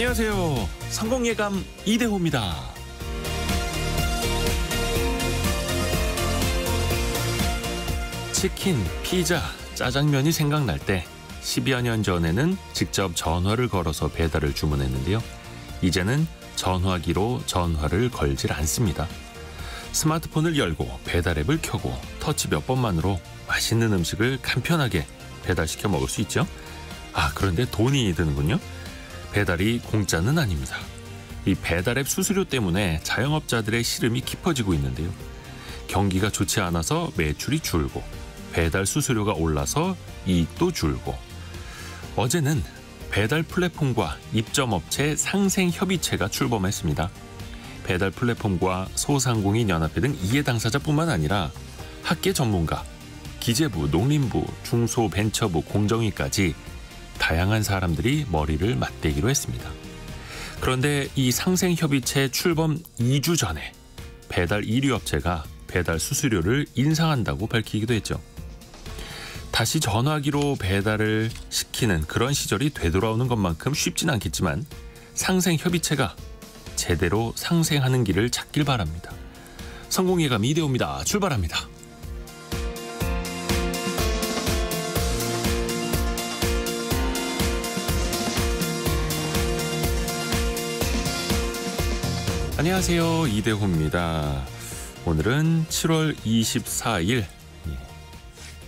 안녕하세요. 성공예감 이대호입니다. 치킨, 피자, 짜장면이 생각날 때 10여 년 전에는 직접 전화를 걸어서 배달을 주문했는데요. 이제는 전화기로 전화를 걸질 않습니다. 스마트폰을 열고 배달 앱을 켜고 터치 몇 번만으로 맛있는 음식을 간편하게 배달시켜 먹을 수 있죠. 아, 그런데 돈이 드는군요. 배달이 공짜는 아닙니다. 이 배달앱 수수료 때문에 자영업자들의 시름이 깊어지고 있는데요. 경기가 좋지 않아서 매출이 줄고 배달 수수료가 올라서 이익도 줄고 어제는 배달 플랫폼과 입점업체 상생협의체가 출범했습니다. 배달 플랫폼과 소상공인 연합회 등 이해 당사자뿐만 아니라 학계 전문가, 기재부, 농림부, 중소벤처부, 공정위까지 다양한 사람들이 머리를 맞대기로 했습니다. 그런데 이 상생협의체 출범 2주 전에 배달 1위 업체가 배달 수수료를 인상한다고 밝히기도 했죠. 다시 전화기로 배달을 시키는 그런 시절이 되돌아오는 것만큼 쉽진 않겠지만 상생협의체가 제대로 상생하는 길을 찾길 바랍니다. 성공예감 이대호입니다. 출발합니다. 안녕하세요. 이대호입니다. 오늘은 7월 24일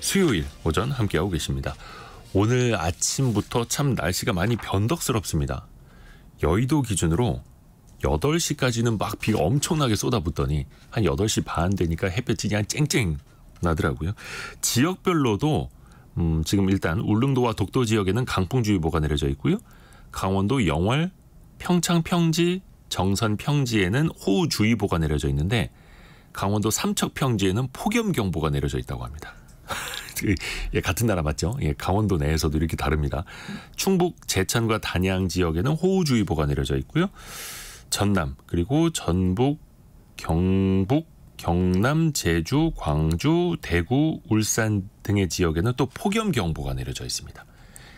수요일 오전 함께하고 계십니다. 오늘 아침부터 참 날씨가 많이 변덕스럽습니다. 여의도 기준으로 8시까지는 막 비가 엄청나게 쏟아붓더니 한 8시 반 되니까 햇볕이 그냥 쨍쨍 나더라고요. 지역별로도 음, 지금 일단 울릉도와 독도 지역에는 강풍주의보가 내려져 있고요. 강원도 영월, 평창 평지, 정선 평지에는 호우주의보가 내려져 있는데 강원도 삼척 평지에는 폭염경보가 내려져 있다고 합니다. 예, 같은 나라 맞죠? 예, 강원도 내에서도 이렇게 다릅니다. 충북 제천과 단양 지역에는 호우주의보가 내려져 있고요. 전남 그리고 전북, 경북, 경남, 제주, 광주, 대구, 울산 등의 지역에는 또 폭염 경보가 내려져 있습니다.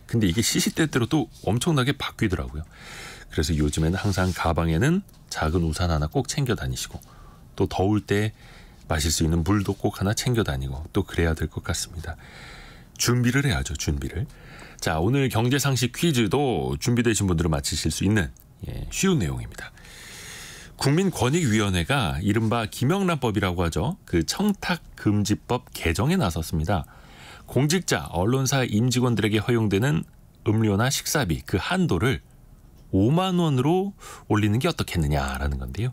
근데 이게 시시때때로 또 엄청나게 바뀌더라고요. 그래서 요즘에는 항상 가방에는 작은 우산 하나 꼭 챙겨 다니시고 또 더울 때 마실 수 있는 물도 꼭 하나 챙겨 다니고 또 그래야 될 것 같습니다. 준비를 해야죠, 준비를. 자, 오늘 경제 상식 퀴즈도 준비되신 분들은 맞히실 수 있는 예, 쉬운 내용입니다. 국민권익위원회가 이른바 김영란법이라고 하죠. 그 청탁금지법 개정에 나섰습니다. 공직자, 언론사 임직원들에게 허용되는 음료나 식사비 그 한도를 5만 원으로 올리는 게 어떻겠느냐라는 건데요.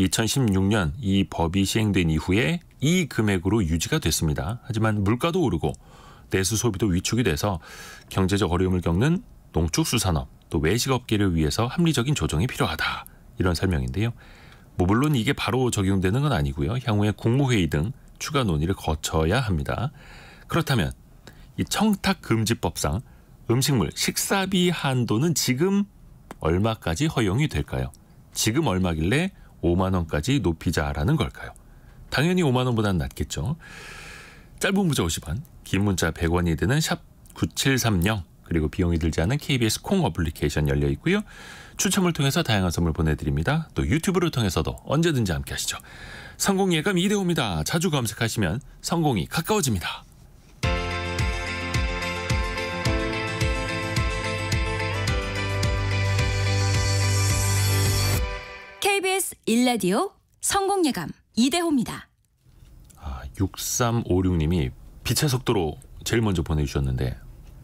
2016년 이 법이 시행된 이후에 이 금액으로 유지가 됐습니다. 하지만 물가도 오르고 내수 소비도 위축이 돼서 경제적 어려움을 겪는 농축수산업 또 외식업계를 위해서 합리적인 조정이 필요하다. 이런 설명인데요. 뭐 물론 이게 바로 적용되는 건 아니고요. 향후에 국무회의 등 추가 논의를 거쳐야 합니다. 그렇다면 이 청탁 금지법상 음식물 식사비 한도는 지금 얼마까지 허용이 될까요? 지금 얼마길래 5만 원까지 높이자라는 걸까요? 당연히 5만 원보다는 낫겠죠. 짧은 문자 50원, 긴 문자 100원이 되는 샵 9730 그리고 비용이 들지 않은 KBS 콩 어플리케이션 열려 있고요. 추첨을 통해서 다양한 선물 보내드립니다. 또 유튜브를 통해서도 언제든지 함께 하시죠. 성공 예감 이대호입니다. 자주 검색하시면 성공이 가까워집니다. KBS 1라디오 성공 예감 이대호입니다. 아, 6356님이 빛의 속도로 제일 먼저 보내주셨는데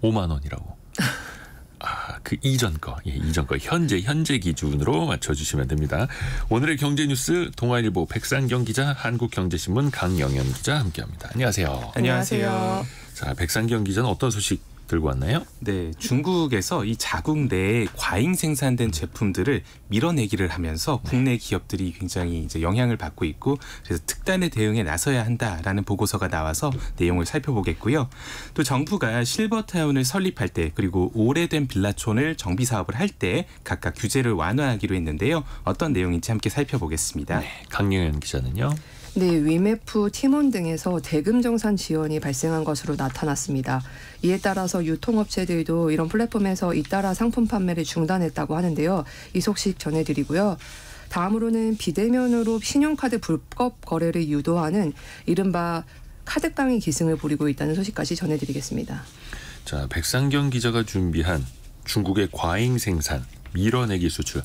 5만 원이라고. 아, 그 이전 거, 예, 이전 거 현재 현재 기준으로 맞춰주시면 됩니다. 오늘의 경제 뉴스 동아일보 백상경 기자, 한국경제신문 강영현 기자 함께합니다. 안녕하세요. 안녕하세요. 자, 백상경 기자는 어떤 소식 들고 왔나요? 네, 중국에서 이 자국 내에 과잉 생산된 제품들을 밀어내기를 하면서 국내 기업들이 굉장히 이제 영향을 받고 있고 그래서 특단의 대응에 나서야 한다라는 보고서가 나와서 내용을 살펴보겠고요. 또 정부가 실버타운을 설립할 때 그리고 오래된 빌라촌을 정비 사업을 할 때 각각 규제를 완화하기로 했는데요. 어떤 내용인지 함께 살펴보겠습니다. 네, 강영현 기자는요. 네, 위메프, 티몬 등에서 대금 정산 지원이 발생한 것으로 나타났습니다. 이에 따라서 유통업체들도 이런 플랫폼에서 잇따라 상품 판매를 중단했다고 하는데요. 이 소식 전해드리고요. 다음으로는 비대면으로 신용카드 불법 거래를 유도하는 이른바 카드깡이 기승을 부리고 있다는 소식까지 전해드리겠습니다. 자, 백상경 기자가 준비한 중국의 과잉 생산, 밀어내기 수출.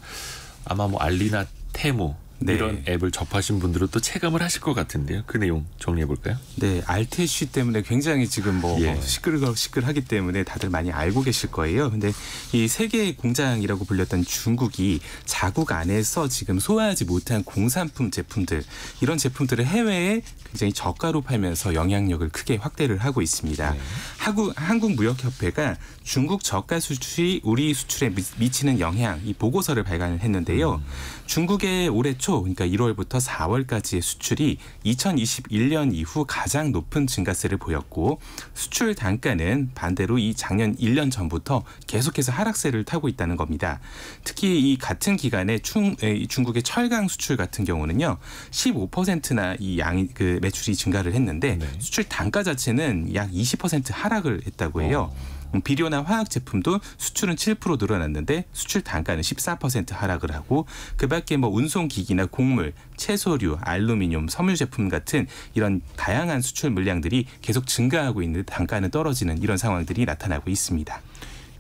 아마 뭐 알리나 테무 네. 이런 앱을 접하신 분들은 또 체감을 하실 것 같은데요. 그 내용 정리해 볼까요? 네, 알테쉬 때문에 굉장히 지금 뭐 예. 시끌 시끌하기 때문에 다들 많이 알고 계실 거예요. 근데 이 세계 공장이라고 불렸던 중국이 자국 안에서 지금 소화하지 못한 공산품 제품들 이런 제품들을 해외에 굉장히 저가로 팔면서 영향력을 크게 확대를 하고 있습니다. 네. 한국 한국무역협회가 중국 저가 수출이 우리 수출에 미- 미치는 영향 이 보고서를 발간을 했는데요. 중국의 올해 초 그러니까 1월부터 4월까지의 수출이 2021년 이후 가장 높은 증가세를 보였고 수출 단가는 반대로 이 작년 1년 전부터 계속해서 하락세를 타고 있다는 겁니다. 특히 이 같은 기간에 중, 중국의 철강 수출 같은 경우는요. 15%나 이 양이 그 매출이 증가를 했는데 네. 수출 단가 자체는 약 20% 하락을 했다고 해요. 음, 비료나 화학 제품도 수출은 7% 늘어났는데 수출 단가는 14% 하락을 하고 그밖에 뭐 운송 기기나 곡물, 채소류, 알루미늄, 섬유 제품 같은 이런 다양한 수출 물량들이 계속 증가하고 있는데 단가는 떨어지는 이런 상황들이 나타나고 있습니다.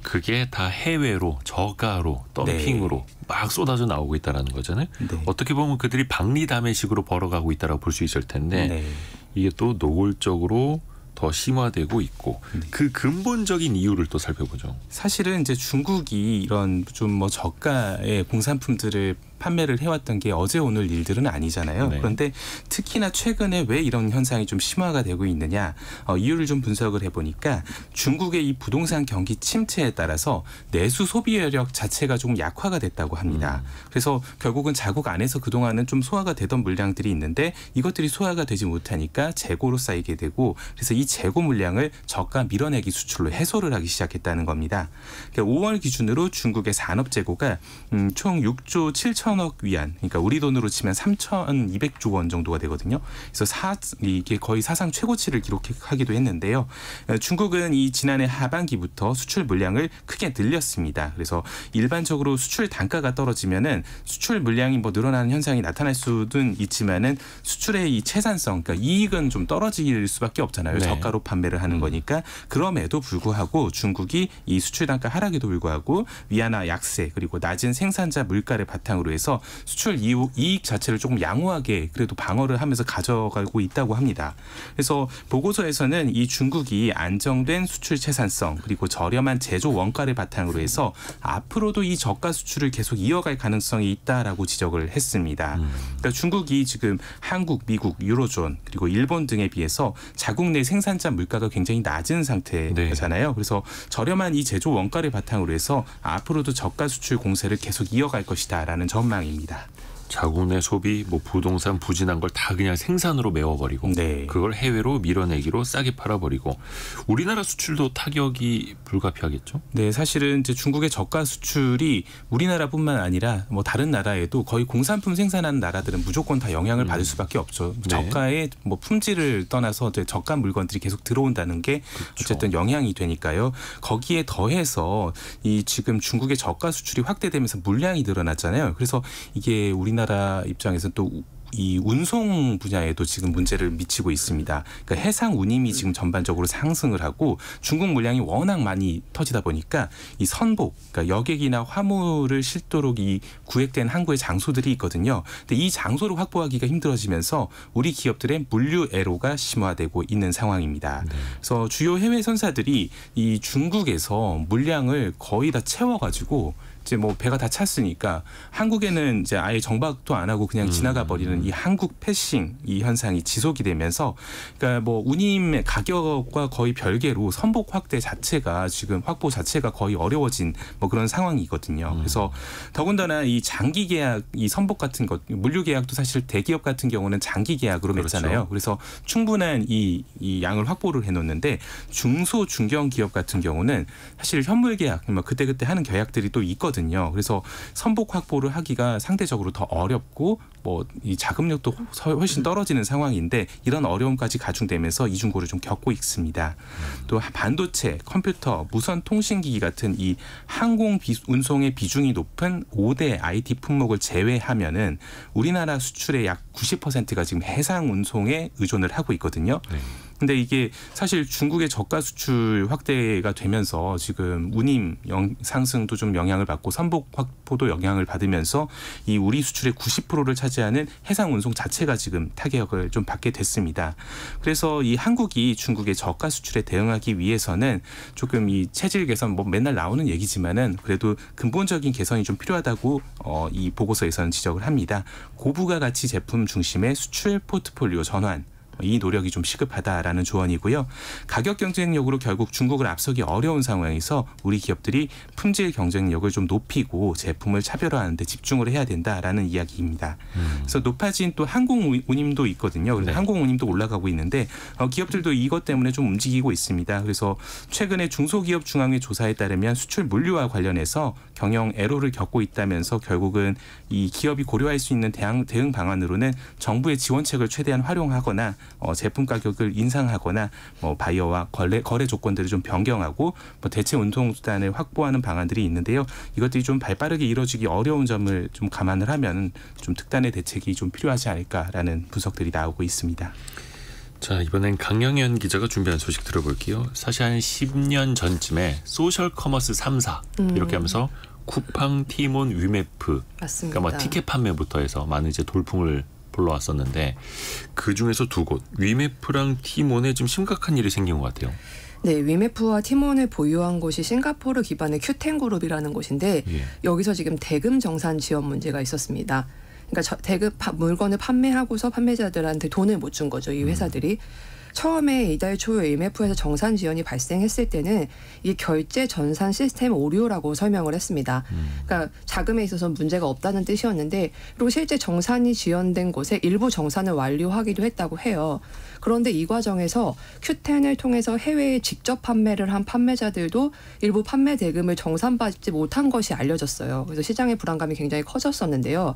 그게 다 해외로 저가로 덤핑으로 막 쏟아져 나오고 있다라는 거잖아요. 네. 어떻게 보면 그들이 박리담의식으로 벌어가고 있다라고 볼 수 있을 텐데 네. 이게 또 노골적으로 더 심화되고 있고 네. 그 근본적인 이유를 또 살펴보죠. 사실은 이제 중국이 이런 좀 뭐 저가의 공산품들을 판매를 해왔던 게 어제 오늘 일들은 아니잖아요. 네. 그런데 특히나 최근에 왜 이런 현상이 좀 심화가 되고 있느냐 어, 이유를 좀 분석을 해보니까 중국의 이 부동산 경기 침체에 따라서 내수 소비 여력 자체가 조금 약화가 됐다고 합니다. 그래서 결국은 자국 안에서 그동안은 좀 소화가 되던 물량들이 있는데 이것들이 소화가 되지 못하니까 재고로 쌓이게 되고 그래서 이 재고 물량을 저가 밀어내기 수출로 해소를 하기 시작했다는 겁니다. 그러니까 5월 기준으로 중국의 산업 재고가 음, 총 6조 7천 억 위안, 그러니까 우리 돈으로 치면 3,200조 원 정도가 되거든요. 그래서 사, 이게 거의 사상 최고치를 기록하기도 했는데요. 어, 중국은 이 지난해 하반기부터 수출 물량을 크게 늘렸습니다. 그래서 일반적으로 수출 단가가 떨어지면은 수출 물량이 뭐 늘어나는 현상이 나타날 수는 있지만은 수출의 이 채산성, 그러니까 이익은 좀 떨어질 수밖에 없잖아요. 네. 저가로 판매를 하는 거니까 그럼에도 불구하고 중국이 이 수출 단가 하락에도 불구하고 위안화 약세 그리고 낮은 생산자 물가를 바탕으로 해서 수출 이후 이익 자체를 조금 양호하게 그래도 방어를 하면서 가져가고 있다고 합니다. 그래서 보고서에서는 이 중국이 안정된 수출 채산성 그리고 저렴한 제조 원가를 바탕으로 해서 앞으로도 이 저가 수출을 계속 이어갈 가능성이 있다라고 지적을 했습니다. 그러니까 중국이 지금 한국, 미국, 유로존 그리고 일본 등에 비해서 자국 내 생산자 물가가 굉장히 낮은 상태잖아요. 그래서 저렴한 이 제조 원가를 바탕으로 해서 앞으로도 저가 수출 공세를 계속 이어갈 것이다라는 전망입니다. 자국 내 소비, 뭐 부동산 부진한 걸 다 그냥 생산으로 메워버리고 네. 그걸 해외로 밀어내기로 싸게 팔아버리고 우리나라 수출도 타격이 불가피하겠죠. 네, 사실은 이제 중국의 저가 수출이 우리나라뿐만 아니라 뭐 다른 나라에도 거의 공산품 생산하는 나라들은 무조건 다 영향을 받을 수밖에 없죠. 네. 저가의 뭐 품질을 떠나서 이제 저가 물건들이 계속 들어온다는 게 어쨌든 영향이 되니까요. 거기에 더해서 이 지금 중국의 저가 수출이 확대되면서 물량이 늘어났잖아요. 그래서 이게 우리나라 입장에서 또이 운송 분야에도 지금 문제를 미치고 있습니다. 그러니까 해상 운임이 지금 전반적으로 상승을 하고 중국 물량이 워낙 많이 터지다 보니까 이 선복, 그러니까 여객이나 화물을 실도록 이 구획된 항구의 장소들이 있거든요. 근데 이 장소를 확보하기가 힘들어지면서 우리 기업들의 물류 애로가 심화되고 있는 상황입니다. 그래서 주요 해외 선사들이 이 중국에서 물량을 거의 다 채워가지고 이제 뭐 배가 다 찼으니까 한국에는 이제 아예 정박도 안 하고 그냥 지나가 버리는 이 한국 패싱 이 현상이 지속이 되면서 그러니까 뭐 운임의 가격과 거의 별개로 선복 확대 자체가 지금 확보 자체가 거의 어려워진 뭐 그런 상황이거든요. 그래서 더군다나 이 장기 계약 이 선복 같은 것 물류 계약도 사실 대기업 같은 경우는 장기 계약으로 그렇죠. 맺잖아요. 그래서 충분한 이, 이 양을 확보를 해놓는데 중소 중견 기업 같은 경우는 사실 현물 계약 뭐 그때 그때 하는 계약들이 또 있거든요. 있거든요. 그래서 선복 확보를 하기가 상대적으로 더 어렵고 뭐 이 자금력도 훨씬 떨어지는 상황인데 이런 어려움까지 가중되면서 이중고를 좀 겪고 있습니다. 또 반도체, 컴퓨터, 무선 통신기기 같은 이 항공 비, 운송의 비중이 높은 5대 IT 품목을 제외하면은 우리나라 수출의 약 90%가 지금 해상 운송에 의존을 하고 있거든요. 네. 근데 이게 사실 중국의 저가 수출 확대가 되면서 지금 운임 영, 상승도 좀 영향을 받고 선복 확보도 영향을 받으면서 이 우리 수출의 90%를 차지하는 해상 운송 자체가 지금 타격을 좀 받게 됐습니다. 그래서 이 한국이 중국의 저가 수출에 대응하기 위해서는 조금 이 체질 개선 뭐 맨날 나오는 얘기지만은 그래도 근본적인 개선이 좀 필요하다고 어, 이 보고서에서는 지적을 합니다. 고부가 가치 제품 중심의 수출 포트폴리오 전환 이 노력이 좀 시급하다라는 조언이고요. 가격 경쟁력으로 결국 중국을 앞서기 어려운 상황에서 우리 기업들이 품질 경쟁력을 좀 높이고 제품을 차별화하는 데 집중을 해야 된다라는 이야기입니다. 음. 그래서 높아진 또 항공 운임도 있거든요. 그래서 네. 항공 운임도 올라가고 있는데 어, 기업들도 이것 때문에 좀 움직이고 있습니다. 그래서 최근에 중소기업 중앙회 조사에 따르면 수출 물류와 관련해서 경영 애로를 겪고 있다면서 결국은 이 기업이 고려할 수 있는 대응, 대응 방안으로는 정부의 지원책을 최대한 활용하거나 어, 제품 가격을 인상하거나 뭐 바이어와 거래, 거래 조건들을 좀 변경하고 뭐 대체 운송 수단을 확보하는 방안들이 있는데요. 이것들이 좀 발빠르게 이루어지기 어려운 점을 좀 감안을 하면 좀 특단의 대책이 좀 필요하지 않을까라는 분석들이 나오고 있습니다. 자 이번엔 강영현 기자가 준비한 소식 들어볼게요. 사실 한 10년 전쯤에 소셜 커머스 3사 음. 이렇게 하면서 쿠팡, 티몬, 위메프 맞습니다. 그러니까 뭐 티켓 판매부터 해서 많은 이제 돌풍을 불러왔었는데 그 중에서 두 곳 위메프랑 티몬에 좀 심각한 일이 생긴 것 같아요. 네, 위메프와 티몬을 보유한 곳이 싱가포르 기반의 큐텐 그룹이라는 곳인데 예. 여기서 지금 대금 정산 지원 문제가 있었습니다. 그러니까 저, 대금 파- 물건을 판매하고서 판매자들한테 돈을 못 준 거죠. 이 회사들이. 처음에 이달 초에 IMF에서 정산 지연이 발생했을 때는 이 결제 전산 시스템 오류라고 설명을 했습니다. 그러니까 자금에 있어서 문제가 없다는 뜻이었는데 그리고 실제 정산이 지연된 곳에 일부 정산을 완료하기도 했다고 해요. 그런데 이 과정에서 큐텐을 통해서 해외에 직접 판매를 한 판매자들도 일부 판매 대금을 정산받지 못한 것이 알려졌어요. 그래서 시장의 불안감이 굉장히 커졌었는데요.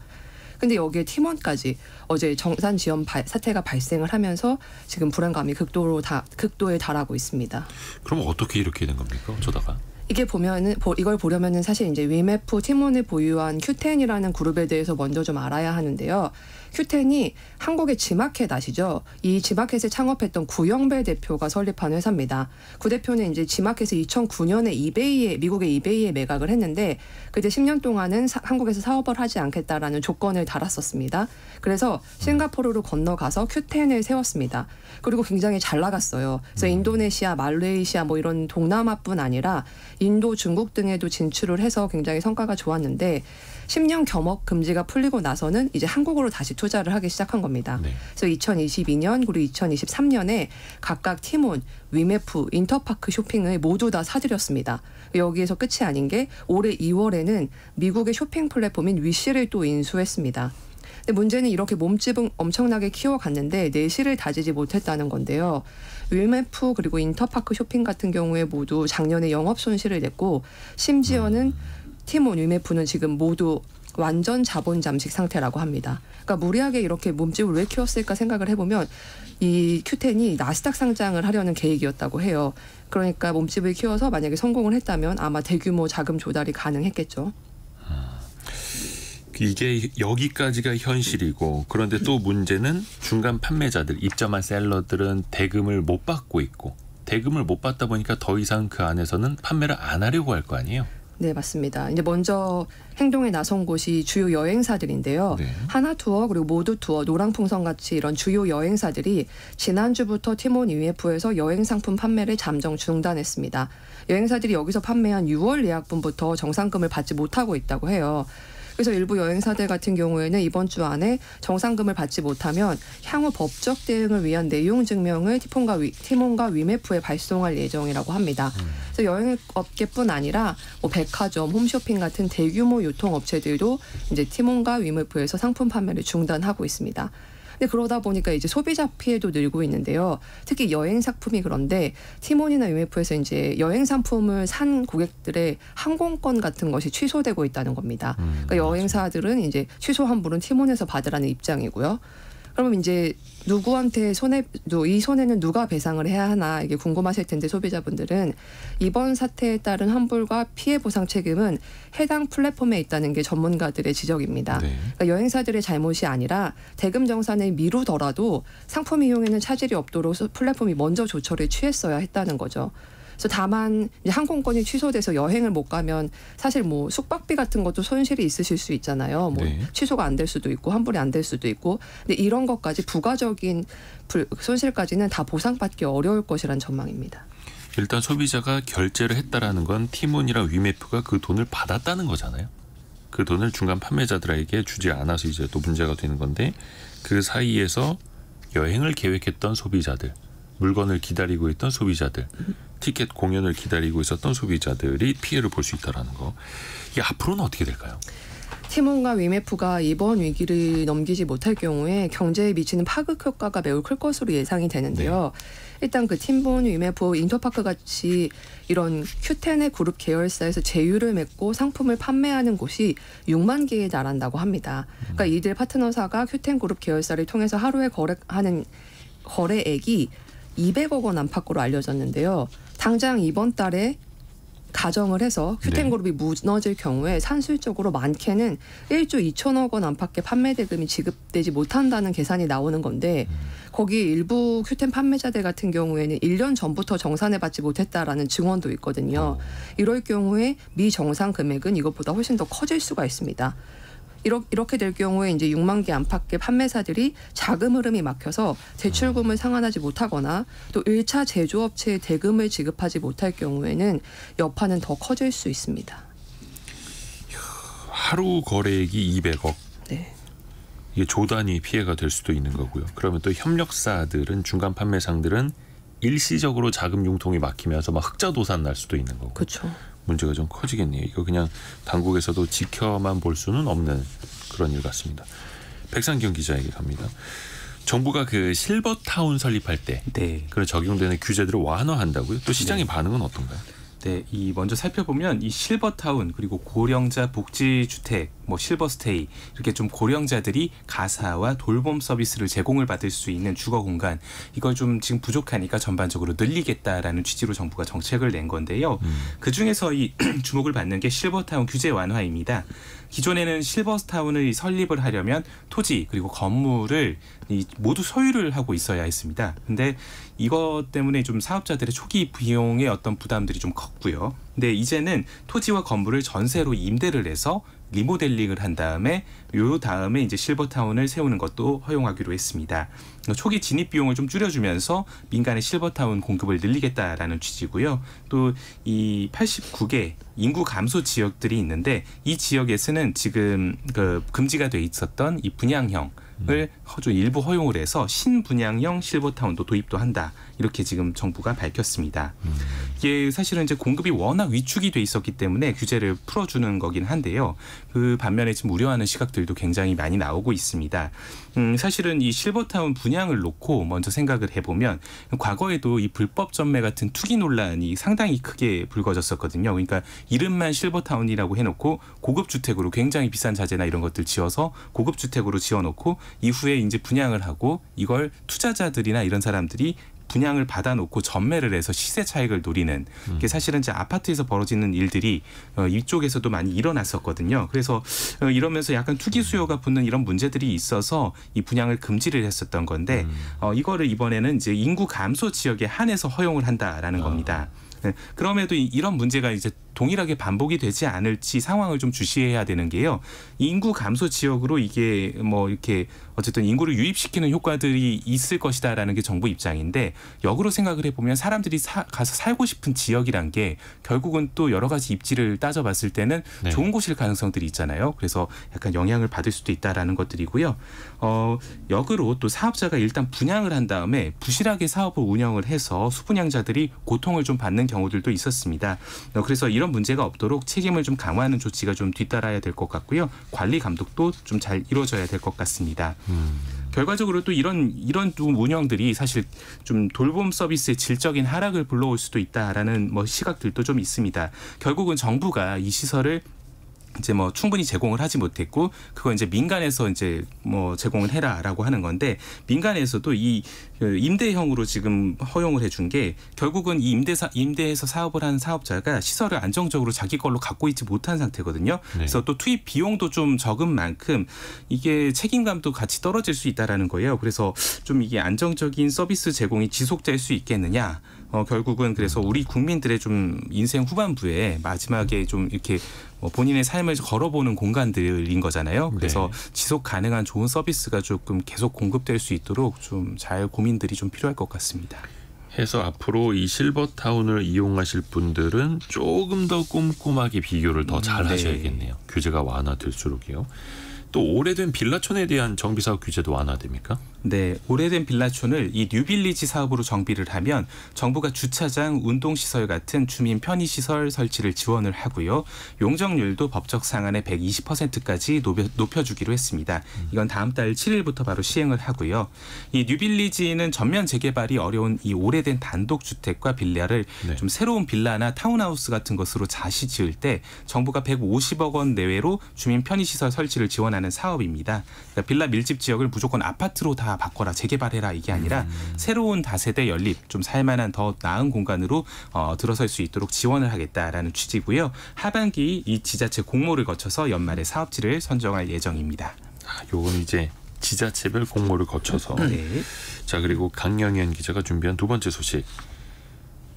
근데 여기에 팀원까지 어제 정산 지연 발- 사태가 발생을 하면서 지금 불안감이 극도로 다 극도에 달하고 있습니다. 그럼 어떻게 이렇게 된 겁니까? 어쩌다가? 이게 보면은 보- 이걸 보려면은 사실 이제 위메프 팀원을 보유한 큐텐이라는 그룹에 대해서 먼저 좀 알아야 하는데요. 큐텐이 한국의 지마켓 아시죠? 이 지마켓을 창업했던 구영배 대표가 설립한 회사입니다. 구 대표는 이제 지마켓을 2009년에 이베이에 미국의 이베이에 매각을 했는데 그때 10년 동안은 사- 한국에서 사업을 하지 않겠다라는 조건을 달았었습니다. 그래서 싱가포르로 건너가서 큐텐을 세웠습니다. 그리고 굉장히 잘 나갔어요. 그래서 인도네시아, 말레이시아 뭐 이런 동남아뿐 아니라 인도, 중국 등에도 진출을 해서 굉장히 성과가 좋았는데 10년 겸업 금지가 풀리고 나서는 이제 한국으로 다시 투자를 하기 시작한 겁니다. 네. 그래서 2022년 그리고 2023년에 각각 티몬, 위메프, 인터파크 쇼핑을 모두 다 사들였습니다. 여기에서 끝이 아닌 게 올해 2월에는 미국의 쇼핑 플랫폼인 위시를 또 인수했습니다. 근데 문제는 이렇게 몸집은 엄청나게 키워갔는데 내실을 다지지 못했다는 건데요. 위메프 그리고 인터파크 쇼핑 같은 경우에 모두 작년에 영업 손실을 냈고 심지어는 티몬, 위메프는 지금 모두 완전 자본 잠식 상태라고 합니다. 그러니까 무리하게 이렇게 몸집을 왜 키웠을까 생각을 해보면 이 큐텐이 나스닥 상장을 하려는 계획이었다고 해요. 그러니까 몸집을 키워서 만약에 성공을 했다면 아마 대규모 자금 조달이 가능했겠죠. 이게 여기까지가 현실이고 그런데 또 문제는 중간 판매자들 입점한 셀러들은 대금을 못 받고 있고 대금을 못 받다 보니까 더 이상 그 안에서는 판매를 안 하려고 할 거 아니에요. 네, 맞습니다. 이제 먼저 행동에 나선 곳이 주요 여행사들인데요. 네. 하나 투어 그리고 모두 투어, 노랑풍선 같이 이런 주요 여행사들이 지난주부터 티몬 UF에서 여행 상품 판매를 잠정 중단했습니다. 여행사들이 여기서 판매한 6월 예약분부터 정상금을 받지 못하고 있다고 해요. 그래서 일부 여행사들 같은 경우에는 이번 주 안에 정상금을 받지 못하면 향후 법적 대응을 위한 내용 증명을 티폰과 위, 티몬과 위메프에 발송할 예정이라고 합니다. 그래서 여행업계뿐 아니라 뭐 백화점, 홈쇼핑 같은 대규모 유통업체들도 이제 티몬과 위메프에서 상품 판매를 중단하고 있습니다. 근데 그러다 보니까 이제 소비자 피해도 늘고 있는데요. 특히 여행 상품이 그런데 티몬이나 UMF에서 이제 여행 상품을 산 고객들의 항공권 같은 것이 취소되고 있다는 겁니다. 음, 그러니까 여행사들은 이제 취소 환불은 티몬에서 받으라는 입장이고요. 그러면 이제 누구한테 손해 이 손해는 누가 배상을 해야 하나 이게 궁금하실 텐데 소비자분들은 이번 사태에 따른 환불과 피해 보상 책임은 해당 플랫폼에 있다는 게 전문가들의 지적입니다. 네. 그러니까 여행사들의 잘못이 아니라 대금 정산을 미루더라도 상품 이용에는 차질이 없도록 소- 플랫폼이 먼저 조처를 취했어야 했다는 거죠. 그래서 다만 항공권이 취소돼서 여행을 못 가면 사실 뭐 숙박비 같은 것도 손실이 있으실 수 있잖아요. 뭐 네. 취소가 안 될 수도 있고 환불이 안 될 수도 있고. 근데 이런 것까지 부가적인 불- 손실까지는 다 보상받기 어려울 것이란 전망입니다. 일단 소비자가 결제를 했다라는 건 티몬이랑 위메프가 그 돈을 받았다는 거잖아요. 그 돈을 중간 판매자들에게 주지 않아서 이제 또 문제가 되는 건데 그 사이에서 여행을 계획했던 소비자들, 물건을 기다리고 있던 소비자들, 티켓 공연을 기다리고 있었던 소비자들이 피해를 볼 수 있다라는 거. 이게 앞으로는 어떻게 될까요? 티몬과 위메프가 이번 위기를 넘기지 못할 경우에 경제에 미치는 파급 효과가 매우 클 것으로 예상이 되는데요. 일단 그 팀본, 위메프, 인터파크 같이 이런 큐텐의 그룹 계열사에서 제휴를 맺고 상품을 판매하는 곳이 6만 개에 달한다고 합니다. 그러니까 이들 파트너사가 큐텐 그룹 계열사를 통해서 하루에 거래하는 거래액이 200억 원 안팎으로 알려졌는데요. 당장 이번 달에 가정을 해서 네. 큐텐그룹이 무너질 경우에 산술적으로 많게는 1조 2천억 원 안팎의 판매 대금이 지급되지 못한다는 계산이 나오는 건데 거기 일부 큐텐 판매자들 같은 경우에는 1년 전부터 정산해 받지 못했다라는 증언도 있거든요. 이럴 경우에 미정상 금액은 이것보다 훨씬 더 커질 수가 있습니다. 이렇- 이렇게 될 경우에 이제 6만 개 안팎의 판매사들이 자금 흐름이 막혀서 대출금을 상환하지 못하거나 또 1차 제조업체에 대금을 지급하지 못할 경우에는 여파는 더 커질 수 있습니다. 하루 거래액이 200억. 네. 이게 조 단위 피해가 될 수도 있는 거고요. 그러면 또 협력사들은 중간 판매상들은 일시적으로 자금 융통이 막히면서 막 흑자 도산 날 수도 있는 거고 그렇죠. 문제가 좀 커지겠네요. 이거 그냥 당국에서도 지켜만 볼 수는 없는 그런 일 같습니다. 백상경 기자에게 갑니다. 정부가 그 실버타운 설립할 때 네. 그런 적용되는 규제들을 완화한다고요? 또 시장의 반응은 어떤가요? 네, 이 먼저 살펴보면 이 실버타운 그리고 고령자 복지 주택, 뭐 실버스테이 이렇게 좀 고령자들이 가사와 돌봄 서비스를 제공을 받을 수 있는 주거 공간 이걸 좀 지금 부족하니까 전반적으로 늘리겠다라는 취지로 정부가 정책을 낸 건데요. 그 중에서 이 주목을 받는 게 실버타운 규제 완화입니다. 기존에는 실버타운을 설립을 하려면 토지 그리고 건물을 이 모두 소유를 하고 있어야 했습니다. 근데 이것 때문에 좀 사업자들의 초기 비용의 어떤 부담들이 좀 컸고요. 근데 이제는 토지와 건물을 전세로 임대를 해서 리모델링을 한 다음에 요 다음에 이제 실버타운을 세우는 것도 허용하기로 했습니다. 초기 진입 비용을 좀 줄여주면서 민간의 실버타운 공급을 늘리겠다라는 취지고요. 또 이 89개 인구 감소 지역들이 있는데 이 지역에서는 지금 그 금지가 돼 있었던 이 분양형 을 좀 일부 허용을 해서 신분양형 실버타운도 도입도 한다 이렇게 지금 정부가 밝혔습니다. 이게 사실은 이제 공급이 워낙 위축이 돼 있었기 때문에 규제를 풀어주는 거긴 한데요. 그 반면에 지금 우려하는 시각들도 굉장히 많이 나오고 있습니다. 음, 사실은 이 실버타운 분양을 놓고 먼저 생각을 해보면 과거에도 이 불법 전매 같은 투기 논란이 상당히 크게 불거졌었거든요. 그러니까 이름만 실버타운이라고 해놓고 고급 주택으로 굉장히 비싼 자재나 이런 것들 지어서 고급 주택으로 지어놓고 이후에 이제 분양을 하고 이걸 투자자들이나 이런 사람들이 분양을 받아놓고 전매를 해서 시세 차익을 노리는 이게 사실은 이제 아파트에서 벌어지는 일들이 어, 이쪽에서도 많이 일어났었거든요. 그래서 어, 이러면서 약간 투기 수요가 붙는 이런 문제들이 있어서 이 분양을 금지를 했었던 건데 어, 이거를 이번에는 이제 인구 감소 지역에 한해서 허용을 한다라는 겁니다. 네, 그럼에도 이- 이런 문제가 이제 동일하게 반복이 되지 않을지 상황을 좀 주시해야 되는 게요. 인구 감소 지역으로 이게 뭐 이렇게 어쨌든 인구를 유입시키는 효과들이 있을 것이다라는 게 정부 입장인데 역으로 생각을 해보면 사람들이 사- 가서 살고 싶은 지역이란 게 결국은 또 여러 가지 입지를 따져봤을 때는 네. 좋은 곳일 가능성들이 있잖아요. 그래서 약간 영향을 받을 수도 있다라는 것들이고요. 어, 역으로 또 사업자가 일단 분양을 한 다음에 부실하게 사업을 운영을 해서 수분양자들이 고통을 좀 받는 경우들도 있었습니다. 어, 그래서 이런 문제가 없도록 책임을 좀 강화하는 조치가 좀 뒤따라야 될 것 같고요. 관리 감독도 좀 잘 이루어져야 될 것 같습니다. 결과적으로 또 이런 이런 또 운영들이 사실 좀 돌봄 서비스의 질적인 하락을 불러올 수도 있다라는 뭐 시각들도 좀 있습니다. 결국은 정부가 이 시설을 이제 뭐 충분히 제공을 하지 못했고 그거 이제 민간에서 이제 뭐 제공을 해라라고 하는 건데 민간에서도 이그 임대형으로 지금 허용을 해준 게 결국은 이 임대사 임대해서 사업을 하는 사업자가 시설을 안정적으로 자기 걸로 갖고 있지 못한 상태거든요. 네. 그래서 또 투입 비용도 좀 적은 만큼 이게 책임감도 같이 떨어질 수 있다라는 거예요. 그래서 좀 이게 안정적인 서비스 제공이 지속될 수 있겠느냐. 어, 결국은 그래서 우리 국민들의 좀 인생 후반부에 마지막에 좀 이렇게 뭐 본인의 삶을 걸어보는 공간들인 거잖아요. 그래서 네. 지속 가능한 좋은 서비스가 조금 계속 공급될 수 있도록 좀 잘 고민들이 좀 필요할 것 같습니다. 해서 앞으로 이 실버타운을 이용하실 분들은 조금 더 꼼꼼하게 비교를 더잘 네. 하셔야겠네요. 규제가 완화될수록이요. 또 오래된 빌라촌에 대한 정비 사업 규제도 완화됩니까? 네, 오래된 빌라촌을 이 뉴빌리지 사업으로 정비를 하면 정부가 주차장, 운동시설 같은 주민 편의시설 설치를 지원을 하고요. 용적률도 법적 상한의 120%까지 높여, 높여주기로 했습니다. 이건 다음 달 7일부터 바로 시행을 하고요. 이 뉴빌리지는 전면 재개발이 어려운 이 오래된 단독주택과 빌라를 네. 좀 새로운 빌라나 타운하우스 같은 것으로 다시 지을 때 정부가 150억 원 내외로 주민 편의시설 설치를 지원하는 사업입니다. 그러니까 빌라 밀집 지역을 무조건 아파트로 다 바꿔라 재개발해라 이게 아니라 음. 새로운 다세대 연립 좀 살만한 더 나은 공간으로 어, 들어설 수 있도록 지원을 하겠다라는 취지고요. 하반기 이 지자체 공모를 거쳐서 연말에 사업지를 선정할 예정입니다. 아, 요건 이제 지자체별 공모를 거쳐서 네. 자 그리고 강영현 기자가 준비한 두 번째 소식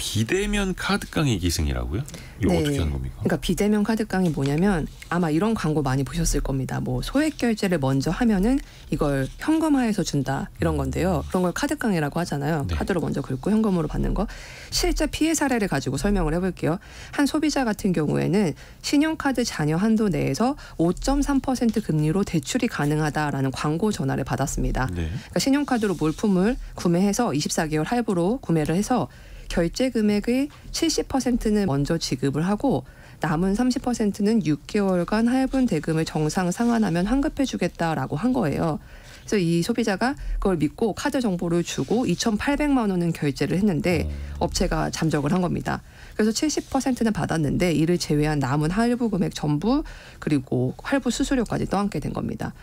비대면 카드 강의 기승이라고요? 이거 네. 어떻게 하는 겁니까? 그러니까 비대면 카드 깡이 뭐냐면 아마 이런 광고 많이 보셨을 겁니다. 뭐 소액 결제를 먼저 하면은 이걸 현금화해서 준다 이런 건데요. 그런 걸 카드 깡이라고 하잖아요. 네. 카드로 먼저 긁고 현금으로 받는 거. 실제 피해 사례를 가지고 설명을 해볼게요. 한 소비자 같은 경우에는 신용카드 잔여 한도 내에서 5.3% 금리로 대출이 가능하다라는 광고 전화를 받았습니다. 네. 그러니까 신용카드로 물품을 구매해서 24개월 할부로 구매를 해서 결제 금액의 70%는 먼저 지급을 하고 남은 30%는 6개월간 할분 대금을 정상 상환하면 환급해 주겠다라고 한 거예요. 그래서 이 소비자가 그걸 믿고 카드 정보를 주고 2,800만 원은 결제를 했는데 업체가 잠적을 한 겁니다. 그래서 70%는 받았는데 이를 제외한 남은 할부 금액 전부 그리고 할부 수수료까지 떠안게 된 겁니다.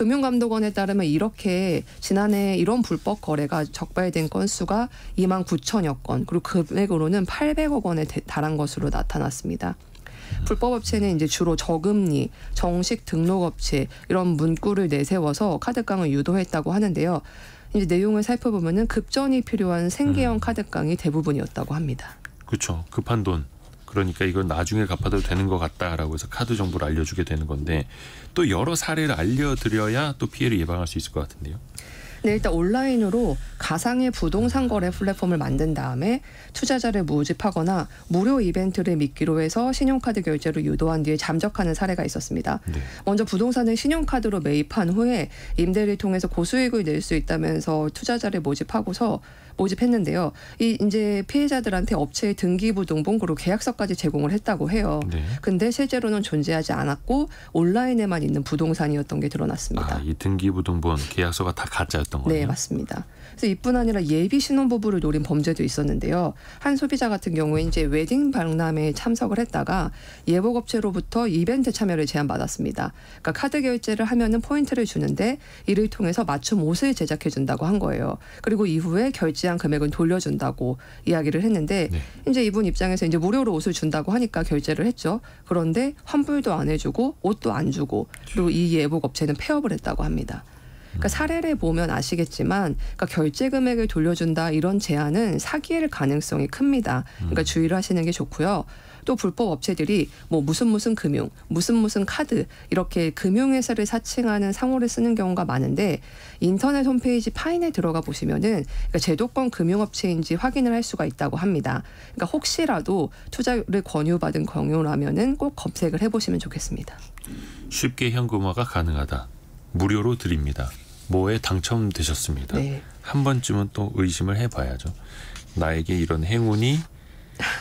금융감독원에 따르면 이렇게 지난해 이런 불법 거래가 적발된 건수가 2만 9천여 건 그리고 금액으로는 800억 원에 대- 달한 것으로 나타났습니다. 불법 업체는 이제 주로 저금리, 정식 등록 업체 이런 문구를 내세워서 카드깡을 유도했다고 하는데요. 이제 내용을 살펴보면은 급전이 필요한 생계형 카드깡이 대부분이었다고 합니다. 그렇죠. 급한 돈. 그러니까 이건 나중에 갚아도 되는 것 같다라고 해서 카드 정보를 알려주게 되는 건데 또 여러 사례를 알려드려야 또 피해를 예방할 수 있을 것 같은데요. 네, 일단 온라인으로 가상의 부동산 거래 플랫폼을 만든 다음에 투자자를 모집하거나 무료 이벤트를 미끼로 해서 신용카드 결제로 유도한 뒤에 잠적하는 사례가 있었습니다. 네. 먼저 부동산을 신용카드로 매입한 후에 임대를 통해서 고수익을 낼 수 있다면서 투자자를 모집하고서 모집했는데요. 이 이제 피해자들한테 업체의 등기부등본 그리고 계약서까지 제공을 했다고 해요. 네. 근데 실제로는 존재하지 않았고 온라인에만 있는 부동산이었던 게 드러났습니다. 아, 이 등기부등본 계약서가 다 가짜였던 거예요. 네, 맞습니다. 그래서 이뿐 아니라 예비 신혼부부를 노린 범죄도 있었는데요. 한 소비자 같은 경우에 이제 웨딩 박람회에 참석을 했다가 예복업체로부터 이벤트 참여를 제안받았습니다. 그러니까 카드 결제를 하면은 포인트를 주는데 이를 통해서 맞춤 옷을 제작해 준다고 한 거예요. 그리고 이후에 결제한 금액은 돌려준다고 이야기를 했는데 네. 이제 이분 입장에서 이제 무료로 옷을 준다고 하니까 결제를 했죠. 그런데 환불도 안 해주고 옷도 안 주고 그리고 이 예복 업체는 폐업을 했다고 합니다. 그러니까 사례를 보면 아시겠지만 그러니까 결제 금액을 돌려준다 이런 제안은 사기일 가능성이 큽니다. 그러니까 주의를 하시는 게 좋고요. 또 불법 업체들이 뭐 무슨 무슨 금융, 무슨 무슨 카드 이렇게 금융회사를 사칭하는 상호를 쓰는 경우가 많은데 인터넷 홈페이지 파인에 들어가 보시면은 그러니까 제도권 금융업체인지 확인을 할 수가 있다고 합니다. 그러니까 혹시라도 투자를 권유받은 경우라면은 꼭 검색을 해보시면 좋겠습니다. 쉽게 현금화가 가능하다. 무료로 드립니다. 뭐에 당첨되셨습니다. 네. 한 번쯤은 또 의심을 해봐야죠. 나에게 이런 행운이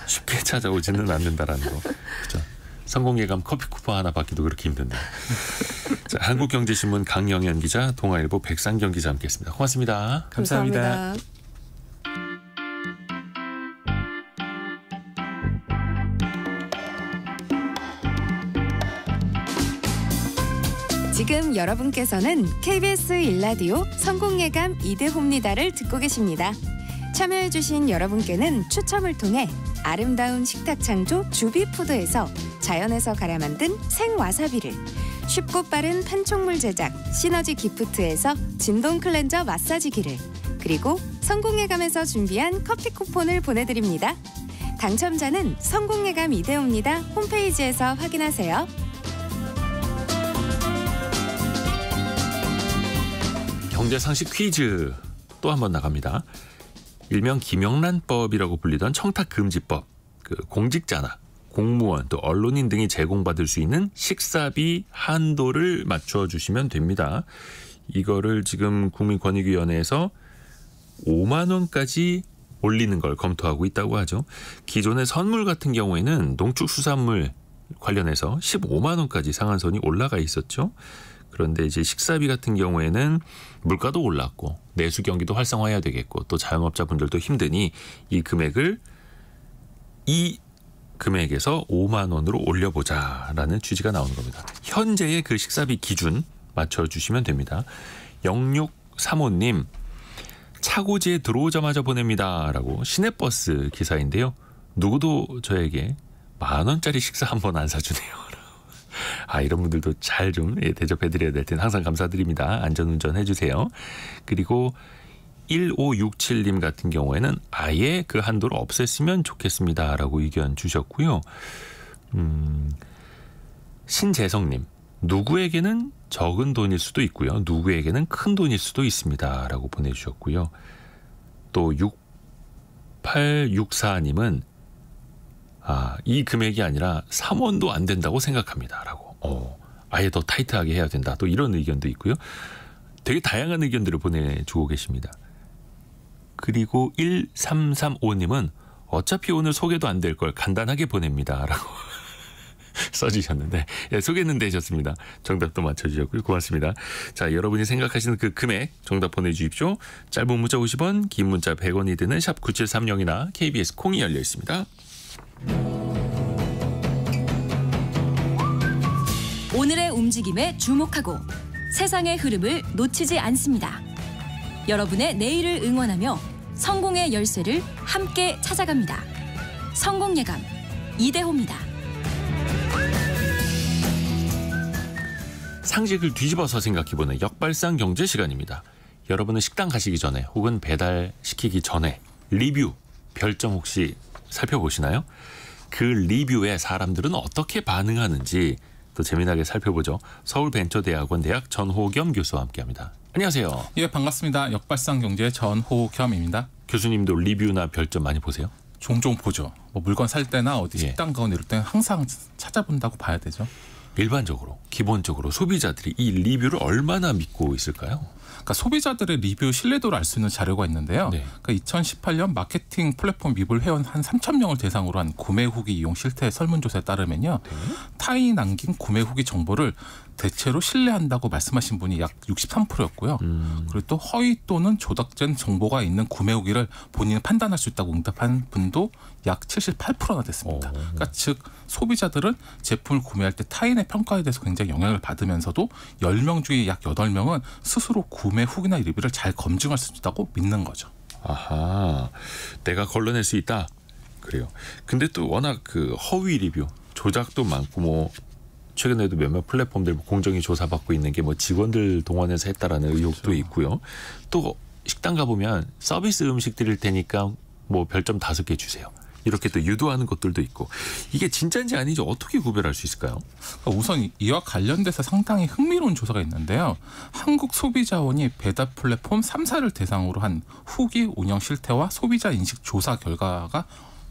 쉽게 찾아오지는 않는다라는 거. 그죠? 성공예감 커피 쿠폰 하나 받기도 그렇게 힘든데. 자, 한국경제신문 강영현 기자, 동아일보 백상경 기자 함께했습니다. 고맙습니다. 감사합니다. 감사합니다. 지금 여러분께서는 KBS 일라디오 성공예감 이대호입니다를 듣고 계십니다. 참여해주신 여러분께는 추첨을 통해 아름다운 식탁 창조 주비푸드에서 자연에서 갈아 만든 생와사비를 쉽고 빠른 판촉물 제작 시너지 기프트에서 진동 클렌저 마사지기를 그리고 성공예감에서 준비한 커피 쿠폰을 보내드립니다. 당첨자는 성공예감 이대호입니다 홈페이지에서 확인하세요. 경제 상식 퀴즈 또 한 번 나갑니다. 일명 김영란법이라고 불리던 청탁 금지법. 그 공직자나 공무원 또 언론인 등이 제공받을 수 있는 식사비 한도를 맞춰 주시면 됩니다. 이거를 지금 국민권익위원회에서 5만 원까지 올리는 걸 검토하고 있다고 하죠. 기존의 선물 같은 경우에는 농축수산물 관련해서 15만 원까지 상한선이 올라가 있었죠. 그런데 이제 식사비 같은 경우에는 물가도 올랐고 내수 경기도 활성화해야 되겠고 또 자영업자분들도 힘드니 이 금액을 이 금액에서 5만 원으로 올려보자라는 취지가 나오는 겁니다. 현재의 그 식사비 기준 맞춰주시면 됩니다. 0635님 차고지에 들어오자마자 보냅니다라고 시내버스 기사인데요. 누구도 저에게 만 원짜리 식사 한 번 안 사주네요. 아 이런 분들도 잘 좀 대접해드려야 될 텐데 항상 감사드립니다. 안전운전 해주세요. 그리고 1567님 같은 경우에는 아예 그 한도를 없앴으면 좋겠습니다라고 의견 주셨고요. 음, 신재성님 누구에게는 적은 돈일 수도 있고요. 누구에게는 큰 돈일 수도 있습니다라고 보내주셨고요. 또 6864님은 아, 이 금액이 아니라 3원도 안 된다고 생각합니다라고. 어, 아예 더 타이트하게 해야 된다. 또 이런 의견도 있고요. 되게 다양한 의견들을 보내주고 계십니다. 그리고 1335님은 어차피 오늘 소개도 안 될 걸 간단하게 보냅니다라고 써주셨는데 예, 소개는 되셨습니다. 정답도 맞춰주셨고요. 고맙습니다. 자 여러분이 생각하시는 그 금액 정답 보내주십시오. 짧은 문자 50원 긴 문자 100원이 드는 샵 9730이나 KBS 콩이 열려 있습니다. 오늘의 움직임에 주목하고 세상의 흐름을 놓치지 않습니다. 여러분의 내일을 응원하며 성공의 열쇠를 함께 찾아갑니다. 성공 예감 이대호입니다. 상식을 뒤집어서 생각해보는 역발상 경제 시간입니다. 여러분은 식당 가시기 전에 혹은 배달 시키기 전에 리뷰 별점 혹시 살펴보시나요? 그 리뷰에 사람들은 어떻게 반응하는지 또 재미나게 살펴보죠. 서울벤처대학원 대학 전호겸 교수와 함께합니다. 안녕하세요. 예, 반갑습니다. 역발상 경제 전호겸입니다. 교수님도 리뷰나 별점 많이 보세요? 종종 보죠. 뭐 물건 살 때나 어디 예. 식당 가거나 이럴 때는 항상 찾아본다고 봐야 되죠. 일반적으로 기본적으로 소비자들이 이 리뷰를 얼마나 믿고 있을까요? 그러니까 소비자들의 리뷰 신뢰도를 알 수 있는 자료가 있는데요. 네. 그러니까 2018년 마케팅 플랫폼 미블 회원 한 3천 명을 대상으로 한 구매 후기 이용 실태 설문조사에 따르면요, 네. 타인이 남긴 구매 후기 정보를 대체로 신뢰한다고 말씀하신 분이 약 63%였고요. 음, 그리고 또 허위 또는 조작된 정보가 있는 구매 후기를 본인은 판단할 수 있다고 응답한 분도 약 78%나 됐습니다. 오. 그러니까 즉 소비자들은 제품을 구매할 때 타인의 평가에 대해서 굉장히 영향을 받으면서도 10명 중에 약 8명은 스스로 구매 후기나 리뷰를 잘 검증할 수 있다고 믿는 거죠. 아하, 내가 걸러낼 수 있다. 그래요. 근데 또 워낙 그 허위 리뷰, 조작도 많고 뭐 최근에도 몇몇 플랫폼들 뭐 공정위 조사받고 있는 게 뭐 직원들 동원해서 했다라는 의혹도 있고요. 또 식당 가 보면 서비스 음식 드릴 테니까 뭐 별점 다섯 개 주세요. 이렇게 또 유도하는 것들도 있고 이게 진짜인지 아닌지 어떻게 구별할 수 있을까요? 그러니까 우선 이와 관련돼서 상당히 흥미로운 조사가 있는데요. 한국소비자원이 배달 플랫폼 3사를 대상으로 한 후기 운영 실태와 소비자 인식 조사 결과가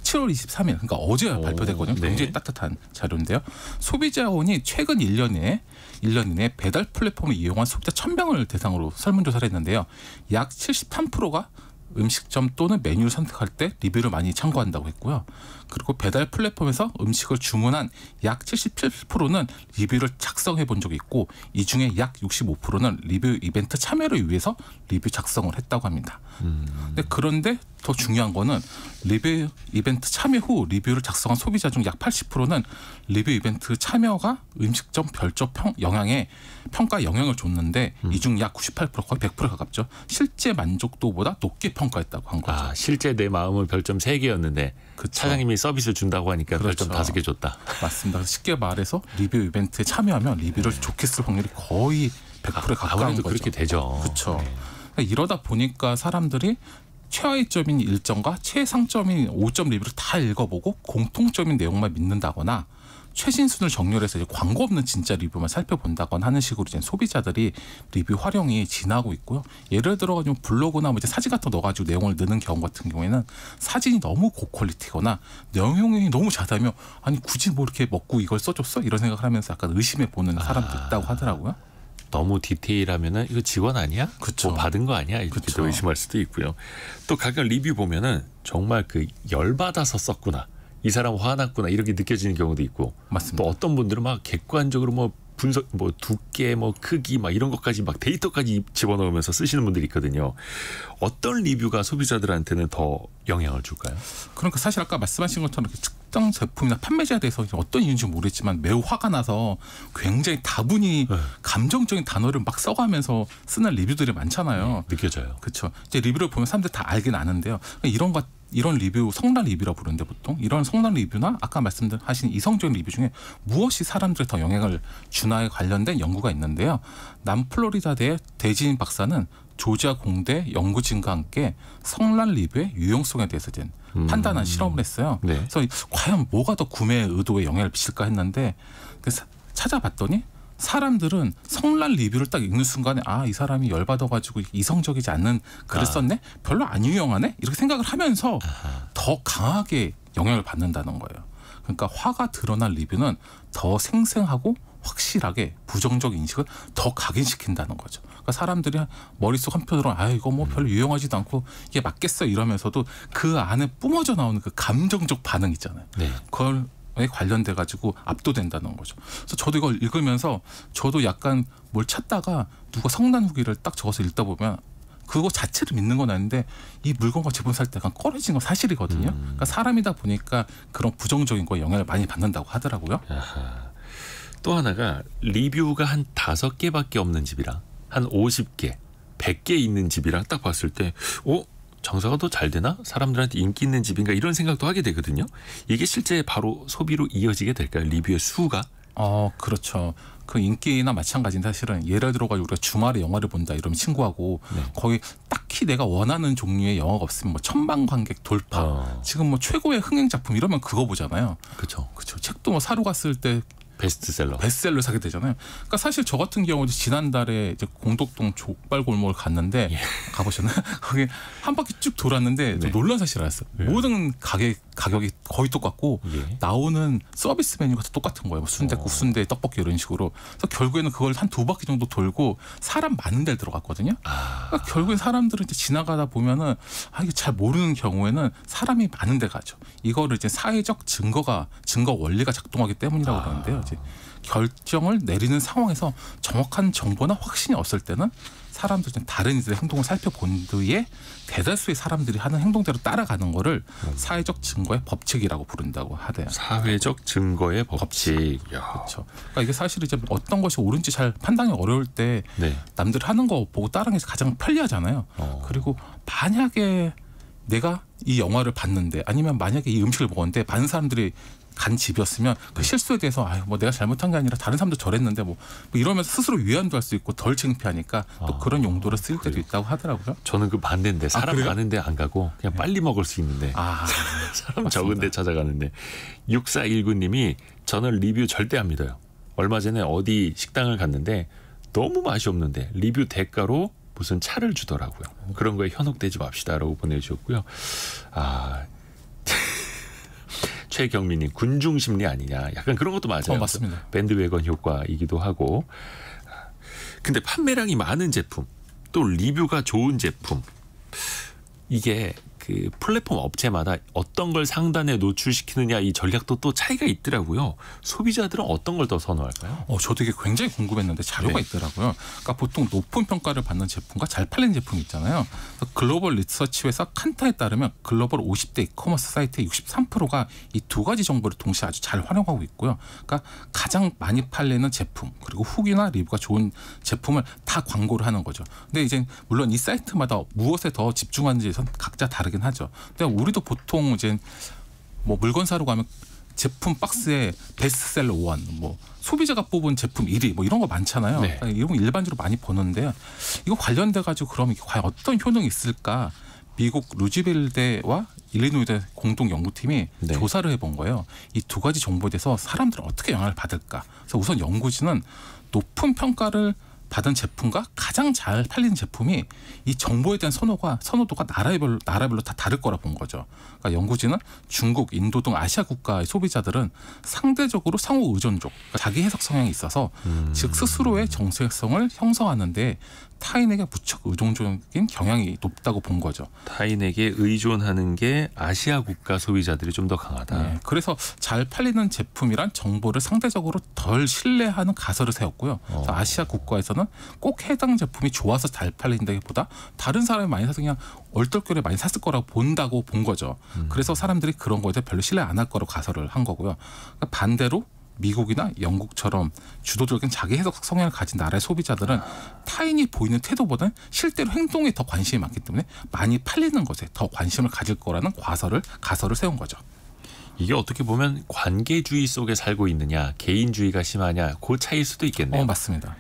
7월 23일, 그러니까 어제 오, 발표됐거든요. 네. 굉장히 따뜻한 자료인데요. 소비자원이 최근 1년 내에 1년 이내 배달 플랫폼을 이용한 소비자 1000명을 대상으로 설문조사를 했는데요. 약 73%가 음식점 또는 메뉴를 선택할 때 리뷰를 많이 참고한다고 했고요. 그리고 배달 플랫폼에서 음식을 주문한 약 77%는 리뷰를 작성해 본 적이 있고 이 중에 약 65%는 리뷰 이벤트 참여를 위해서 리뷰 작성을 했다고 합니다. 근데 그런데 더 중요한 거는 리뷰 이벤트 참여 후 리뷰를 작성한 소비자 중 약 80%는 리뷰 이벤트 참여가 음식점 별점 평 영향에 평가 영향을 줬는데 이중 약 98% 거의 100% 가깝죠. 실제 만족도보다 높게 평가했다고 한 거죠. 아, 실제 내 마음은 별점 3개였는데 그쵸. 사장님이 서비스를 준다고 하니까 별점 그렇죠. 5개 줬다. 맞습니다. 쉽게 말해서 리뷰 이벤트에 참여하면 리뷰를 좋게 쓸 확률이 거의 100%에 가까운 아무래도 거죠. 그렇게 되죠. 그렇죠. 네. 그러니까 이러다 보니까 사람들이 최하위점인 1점과 최상점인 5점 리뷰를 다 읽어보고 공통점인 내용만 믿는다거나 최신순을 정렬해서 이제 광고 없는 진짜 리뷰만 살펴본다거나 하는 식으로 이제 소비자들이 리뷰 활용이 진하고 있고요. 예를 들어 가지고 블로그나 뭐 이제 사진 같은 거 넣어가지고 내용을 넣는 경우 같은 경우에는 사진이 너무 고퀄리티거나 내용이 너무 자다면 아니 굳이 뭐 이렇게 먹고 이걸 써줬어 이런 생각을 하면서 약간 의심해 보는 사람도 있다고 하더라고요. 너무 디테일하면은 이거 직원 아니야? 그쵸. 뭐 받은 거 아니야? 이렇게. 또 의심할 수도 있고요. 또 가끔 리뷰 보면은 정말 그 열 받아서 썼구나. 이 사람 화났구나 이렇게 느껴지는 경우도 있고 맞습니다. 또 어떤 분들은 막 객관적으로 뭐 분석 뭐 두께 뭐 크기 막 이런 것까지 막 데이터까지 집어넣으면서 쓰시는 분들이 있거든요. 어떤 리뷰가 소비자들한테는 더 영향을 줄까요? 그러니까 사실 아까 말씀하신 것처럼 특정 제품이나 판매자에 대해서 어떤 이유인지 모르겠지만 매우 화가 나서 굉장히 다분히 네. 감정적인 단어를 막 써가면서 쓰는 리뷰들이 많잖아요. 느껴져요. 그렇죠. 이제 리뷰를 보면 사람들 다 알긴 아는데요. 이런 것 이런 리뷰 성난 리뷰라 부르는데 보통 이런 성난 리뷰나 아까 말씀하신 이성적인 리뷰 중에 무엇이 사람들에 더 영향을 주나에 관련된 연구가 있는데요. 남플로리다대 대지인 박사는 조지아 공대 연구진과 함께 성난 리뷰의 유용성에 대해서 된 음. 판단한 실험을 했어요. 네. 그래서 이- 과연 뭐가 더 구매 의도에 영향을 미칠까 했는데 그래서 찾아봤더니 사람들은 성난 리뷰를 딱 읽는 순간에 아 이 사람이 열받아가지고 이성적이지 않는 글을 아. 썼네 별로 안 유용하네 이렇게 생각을 하면서 아하. 더 강하게 영향을 받는다는 거예요. 그러니까 화가 드러난 리뷰는 더 생생하고 확실하게 부정적 인식을 더 각인시킨다는 거죠. 그러니까 사람들이 머릿속 한편으로 아 이거 뭐 별로 유용하지도 않고 이게 맞겠어 이러면서도 그 안에 뿜어져 나오는 그 감정적 반응 있잖아요. 네. 그걸 에 관련돼 가지고 압도된다는 거죠. 그래서 저도 이걸 읽으면서 저도 약간 뭘 찾다가 누가 성난 후기를 딱 적어서 읽다 보면 그거 자체를 믿는 건 아닌데 이 물건과 제품 살 때 약간 꺼려진 건 사실이거든요. 음. 그러니까 사람이다 보니까 그런 부정적인 거에 영향을 많이 받는다고 하더라고요. 아하. 또 하나가 리뷰가 한 다섯 개밖에 없는 집이랑 한 50개, 100개 있는 집이랑 딱 봤을 때, 어? 장사가 더 잘 되나? 사람들한테 인기 있는 집인가? 이런 생각도 하게 되거든요. 이게 실제 바로 소비로 이어지게 될까요? 리뷰의 수가? 어, 그렇죠. 그 인기나 마찬가지인데 사실은 예를 들어가지고 우리가 주말에 영화를 본다 이러면 친구하고 네. 거기 딱히 내가 원하는 종류의 영화가 없으면 뭐 천만 관객 돌파 어. 지금 뭐 최고의 흥행 작품 이러면 그거 보잖아요. 그렇죠. 그렇죠. 책도 뭐 사러 갔을 때 베스트셀러. 베스트셀러 사게 되잖아요. 그러니까 사실 저 같은 경우도 지난달에 이제 공덕동 족발 골목을 갔는데 예. 가보셨나요? 거기 한 바퀴 쭉 돌았는데 좀 네. 놀란 사실 알았어요. 네. 모든 가게 가격이 거의 똑같고 예. 나오는 서비스 메뉴가 다 똑같은 거예요. 뭐 순대국, 어. 순대, 떡볶이 이런 식으로. 그래서 결국에는 그걸 한 두 바퀴 정도 돌고 사람 많은 데를 들어갔거든요. 아, 그러니까 결국엔 사람들은 이제 지나가다 보면은 아 이게 잘 모르는 경우에는 사람이 많은 데 가죠. 이거를 이제 사회적 증거가 증거 원리가 작동하기 때문이라고 아. 그러는데요. 이제 결정을 내리는 상황에서 정확한 정보나 확신이 없을 때는 사람들은 다른 이들의 행동을 살펴본 뒤에 대다수의 사람들이 하는 행동대로 따라가는 거를 음. 사회적 증거의 법칙이라고 부른다고 하대요. 사회적 증거의 법칙. 야. 그렇죠. 그러니까 이게 사실 이제 어떤 것이 옳은지 잘 판단이 어려울 때 네. 남들 하는 거 보고 따르는 게 가장 편리하잖아요. 어. 그리고 만약에 내가 이 영화를 봤는데 아니면 만약에 이 음식을 먹었는데 많은 사람들이 간 집이었으면 그 네. 실수에 대해서 아유 뭐 내가 잘못한 게 아니라 다른 사람도 저랬는데 뭐, 뭐 이러면서 스스로 위안도 할 수 있고 덜 창피하니까 또 아, 그런 용도로 쓰일 때도? 있다고 하더라고요. 저는 그 반대인데 사람 그래요? 많은데 안 가고 그냥 빨리 먹을 수 있는데 아 사람 맞습니다. 적은데 찾아가는데 6419님이 저는 리뷰 절대 안 믿어요. 얼마 전에 어디 식당을 갔는데 너무 맛이 없는데 리뷰 대가로 무슨 차를 주더라고요. 그런 거에 현혹되지 맙시다라고 보내주셨고요. 아 최경민님 군중 심리 아니냐 약간 그런 것도 맞아요. 어, 맞습니다. 밴드웨건 효과이기도 하고. 근데 판매량이 많은 제품 또 리뷰가 좋은 제품 이게 그 플랫폼 업체마다 어떤 걸 상단에 노출시키느냐 이 전략도 또 차이가 있더라고요. 소비자들은 어떤 걸 더 선호할까요? 어, 저도 이게 굉장히 궁금했는데 자료가 네. 있더라고요. 그러니까 보통 높은 평가를 받는 제품과 잘 팔리는 제품이 있잖아요. 글로벌 리서치 회사 칸타에 따르면 글로벌 50대 이커머스 사이트의 63%가 이 두 가지 정보를 동시에 아주 잘 활용하고 있고요. 그러니까 가장 많이 팔리는 제품 그리고 후기나 리뷰가 좋은 제품을 다 광고를 하는 거죠. 근데 이제 물론 이 사이트마다 무엇에 더 집중하는지에선 각자 다르 긴 하죠. 근데 우리도 보통 이제 뭐 물건 사러 가면 제품 박스에 베스트셀러 1, 뭐 소비자가 뽑은 제품 1위 뭐 이런 거 많잖아요. 네. 그러니까 이런 거 일반적으로 많이 보는데요. 이거 관련돼 가지고 그럼 이게 과연 어떤 효능이 있을까? 미국 루지벨대와 일리노이대 공동 연구팀이 네. 조사를 해본 거예요. 이 두 가지 정보에 대해서 사람들은 어떻게 영향을 받을까? 그래서 우선 연구진은 높은 평가를 받은 제품과 가장 잘 팔리는 제품이 이 정보에 대한 선호가 선호도가 나라별로 나라별로 다 다를 거라 본 거죠. 그러니까 연구진은 중국, 인도 등 아시아 국가의 소비자들은 상대적으로 상호 의존적, 그러니까 자기 해석 성향이 있어서 즉 스스로의 정체성을 형성하는데 타인에게 무척 의존적인 경향이 높다고 본 거죠. 타인에게 의존하는 게 아시아 국가 소비자들이 좀 더 강하다. 네, 그래서 잘 팔리는 제품이란 정보를 상대적으로 덜 신뢰하는 가설을 세웠고요. 어. 아시아 국가에서는 꼭 해당 제품이 좋아서 잘 팔린다기보다 다른 사람이 많이 사서 그냥 얼떨결에 많이 샀을 거라고 본다고 본 거죠. 음. 그래서 사람들이 그런 거에 대해 별로 신뢰 안 할 거라고 가설을 한 거고요. 그러니까 반대로 미국이나 영국처럼 주도적인 자기 해석 성향을 가진 나라의 소비자들은 타인이 보이는 태도보다는 실제로 행동에 더 관심이 많기 때문에 많이 팔리는 것에 더 관심을 가질 거라는 과설을 가설을 세운 거죠. 이게 어떻게 보면 관계주의 속에 살고 있느냐, 개인주의가 심하냐, 그 차이일 수도 있겠네요. 어, 맞습니다.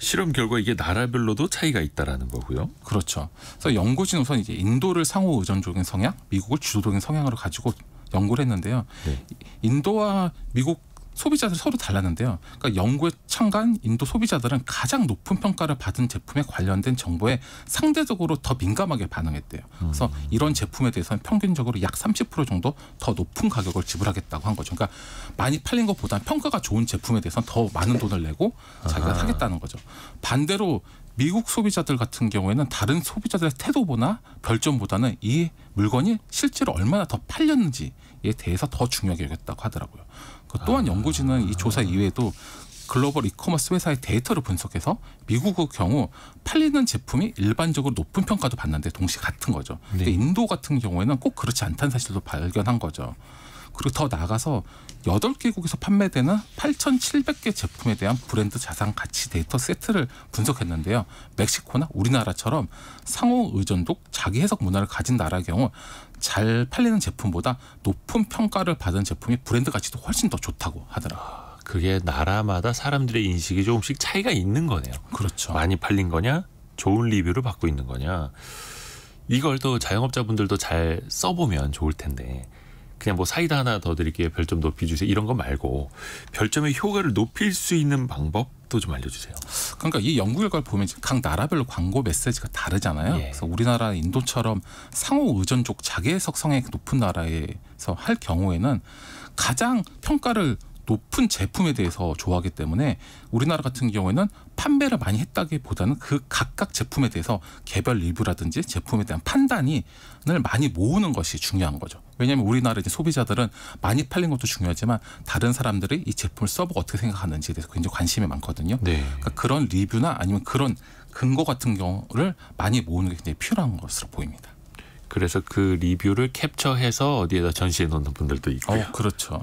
실험 결과 이게 나라별로도 차이가 있다라는 거고요. 그렇죠. 그래서 연구진 우선 이제 인도를 상호 의존적인 성향, 미국을 주도적인 성향으로 가지고 연구를 했는데요. 네. 인도와 미국 소비자들 서로 달랐는데요. 그러니까 연구에 참가한 인도 소비자들은 가장 높은 평가를 받은 제품에 관련된 정보에 상대적으로 더 민감하게 반응했대요. 그래서 이런 제품에 대해서는 평균적으로 약 30% 정도 더 높은 가격을 지불하겠다고 한 거죠. 그러니까 많이 팔린 것보다 평가가 좋은 제품에 대해서는 더 많은 돈을 내고 자기가. 사겠다는 거죠. 반대로 미국 소비자들 같은 경우에는 다른 소비자들의 태도보다 별점보다는 이 물건이 실제로 얼마나 더 팔렸는지에 대해서 더 중요하게 여겼다고 하더라고요. 그 또한 연구진은 이 조사 이외에도 글로벌 이커머스 회사의 데이터를 분석해서 미국의 경우 팔리는 제품이 일반적으로 높은 평가도 받는데 동시에 같은 거죠. 근데 네. 인도 같은 경우에는 꼭 그렇지 않다는 사실도 발견한 거죠. 그리고 더 나아가서 여덟 개국에서 판매되는 8,700개 제품에 대한 브랜드 자산 가치 데이터 세트를 분석했는데요. 멕시코나 우리나라처럼 상호 의존독 자기 해석 문화를 가진 나라의 경우 잘 팔리는 제품보다 높은 평가를 받은 제품이 브랜드 가치도 훨씬 더 좋다고 하더라고요. 그게 나라마다 사람들의 인식이 조금씩 차이가 있는 거네요. 그렇죠. 많이 팔린 거냐, 좋은 리뷰를 받고 있는 거냐. 이걸 또 자영업자분들도 잘 써보면 좋을 텐데 그냥 뭐 사이다 하나 더 드릴게요. 별점 높이 주세요. 이런 거 말고 별점의 효과를 높일 수 있는 방법도 좀 알려주세요. 그러니까 이 연구 결과를 보면 각 나라별로 광고 메시지가 다르잖아요. 예. 그래서 우리나라 인도처럼 상호 의존적 자기 해석 성향이 높은 나라에서 할 경우에는 가장 평가를 높은 제품에 대해서 좋아하기 때문에 우리나라 같은 경우에는 판매를 많이 했다기보다는 그 각각 제품에 대해서 개별 리뷰라든지 제품에 대한 판단이 을 많이 모으는 것이 중요한 거죠. 왜냐하면 우리나라 이제 소비자들은 많이 팔린 것도 중요하지만 다른 사람들이 이 제품을 써보고 어떻게 생각하는지에 대해서 굉장히 관심이 많거든요. 네. 그러니까 그런 리뷰나 아니면 그런 근거 같은 경우를 많이 모으는 게 굉장히 필요한 것으로 보입니다. 그래서 그 리뷰를 캡처해서 어디에다 전시해 놓는 분들도 있고요. 어, 그렇죠.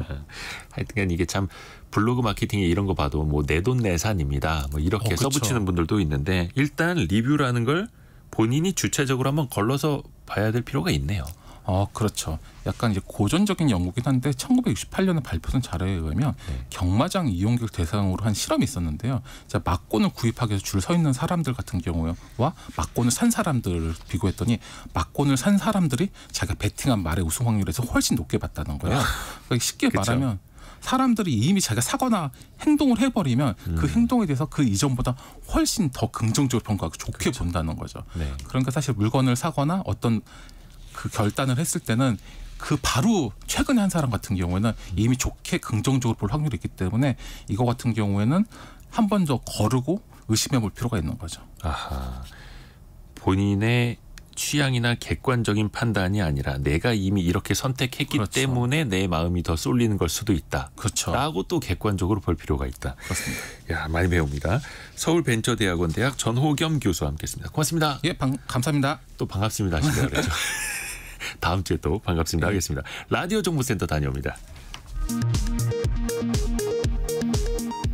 하여튼 이게 참 블로그 마케팅에 이런 거 봐도 뭐 내돈내산입니다. 뭐 이렇게 어, 그쵸. 써붙이는 분들도 있는데 일단 리뷰라는 걸 본인이 주체적으로 한번 걸러서 봐야 될 필요가 있네요. 어, 그렇죠. 약간 이제 고전적인 연구긴 한데 1968년에 발표된 자료에 의하면 네. 경마장 이용객 대상으로 한 실험이 있었는데요. 자, 막권을 구입하기 위해서 줄 서 있는 사람들 같은 경우와 막권을 산 사람들을 비교했더니 막권을 산 사람들이 자기가 베팅한 말의 우승 확률에서 훨씬 높게 봤다는 거예요. 그러니까 쉽게 그쵸. 말하면 사람들이 이미 자기가 사거나 행동을 해버리면 음. 그 행동에 대해서 그 이전보다 훨씬 더 긍정적으로 평가하고 좋게 본다는 거죠. 네. 그러니까 사실 물건을 사거나 어떤 그 결단을 했을 때는 그 바로 최근에 한 사람 같은 경우에는 이미 좋게 긍정적으로 볼 확률이 있기 때문에 이거 같은 경우에는 한 번 더 거르고 의심해 볼 필요가 있는 거죠. 아하. 본인의 취향이나 객관적인 판단이 아니라 내가 이미 이렇게 선택했기 그렇죠. 때문에 내 마음이 더 쏠리는 걸 수도 있다. 그렇죠. 라고 또 객관적으로 볼 필요가 있다. 그렇습니다. 야, 많이 배웁니다. 서울벤처대학원 대학 전호겸 교수와 함께했습니다. 고맙습니다. 예, 방, 감사합니다. 또 반갑습니다 하시네요. 그렇죠. 다음 주에 또 반갑습니다 하겠습니다. 라디오 정보센터 다녀옵니다.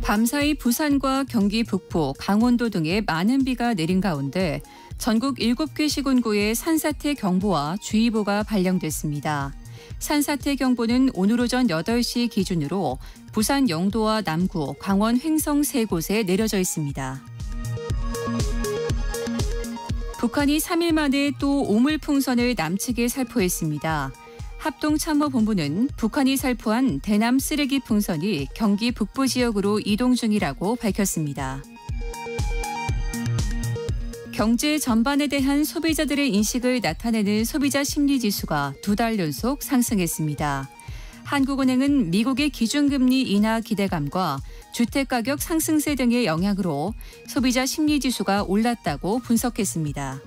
밤사이 부산과 경기 북부, 강원도 등에 많은 비가 내린 가운데 전국 7개 시군구에 산사태 경보와 주의보가 발령됐습니다. 산사태 경보는 오늘 오전 8시 기준으로 부산 영도와 남구, 강원 횡성 세 곳에 내려져 있습니다. 북한이 3일 만에 또 오물풍선을 남측에 살포했습니다. 합동참모본부는 북한이 살포한 대남 쓰레기 풍선이 경기 북부 지역으로 이동 중이라고 밝혔습니다. 경제 전반에 대한 소비자들의 인식을 나타내는 소비자 심리 지수가 두 달 연속 상승했습니다. 한국은행은 미국의 기준금리 인하 기대감과 주택가격 상승세 등의 영향으로 소비자 심리 지수가 올랐다고 분석했습니다.